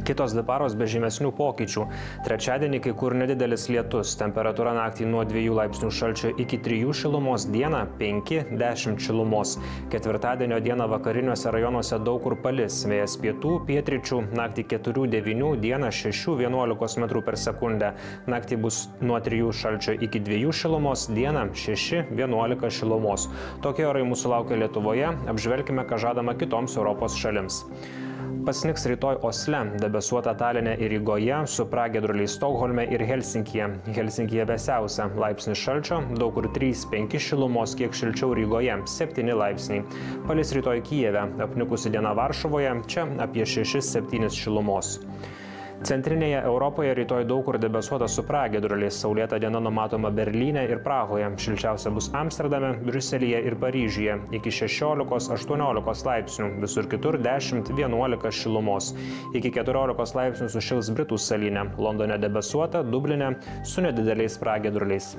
Speaker 59: Kitos dvi paros be žymesnių pokyčių. Trečiadienį kai kur nedidelis lietus, temperatūra naktį nuo 2 laipsnių šalčio iki 3 šilumos, dieną 5-10 šilumos. Ketvirtadienio dieną vakariniuose rajonuose daug kur palis, vėjas pietų, pietryčių, naktį 4-9, dieną 6-11 m per sekundę. Naktį bus nuo 3 šalčio iki 2 šilumos, dieną 6-11 šilumos. Tokie orai mūsų laukia Lietuvoje, apžvelkime, ką žadama kitoms Europos šalims. Pasniks rytoj Osle, debesuota Talinė ir Rygoje, su pragedruliai Stokholme ir Helsinkije. Helsinkije vėsiausia, laipsnis šalčio, daug kur 3-5 šilumos, kiek šilčiau Rygoje, 7 laipsniai. Palis rytoj Kijeve, apniukusi diena Varšuvoje, čia apie 6-7 šilumos. Centrinėje Europoje rytoj daug kur debesuota su pragedruliais. Saulėta diena numatoma Berlyne ir Prahoje. Šilčiausia bus Amsterdame, Briuselėje ir Paryžiuje. Iki 16-18 laipsnių. Visur kitur 10-11 šilumos. Iki 14 laipsnių sušils Britų salyne. Londone debesuota, Dubline su nedideliais pragedruliais.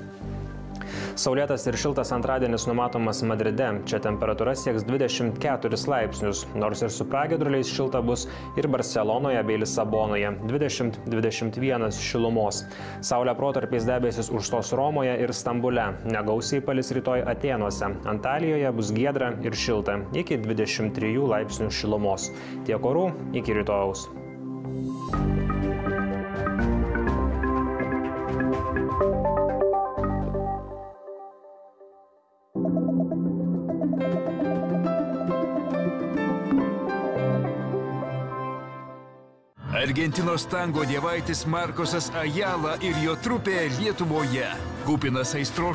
Speaker 59: Saulėtas ir šiltas antradienis numatomas Madride. Čia temperatūra sieks 24 laipsnius, nors ir su pragedruliais šilta bus ir Barcelonoje bei Lisabonoje - 20-21 šilumos. Saulė protarpiais debesis užstos Romoje ir Stambule. Negausiai palis rytoj Atenuose. Antalijoje bus giedra ir šilta - iki 23 laipsnių šilumos. Tiek orų iki rytojaus.
Speaker 60: Argentinos tango dievaitis Markosas Ajala ir jo trupė Lietuvoje. Kupinas aistros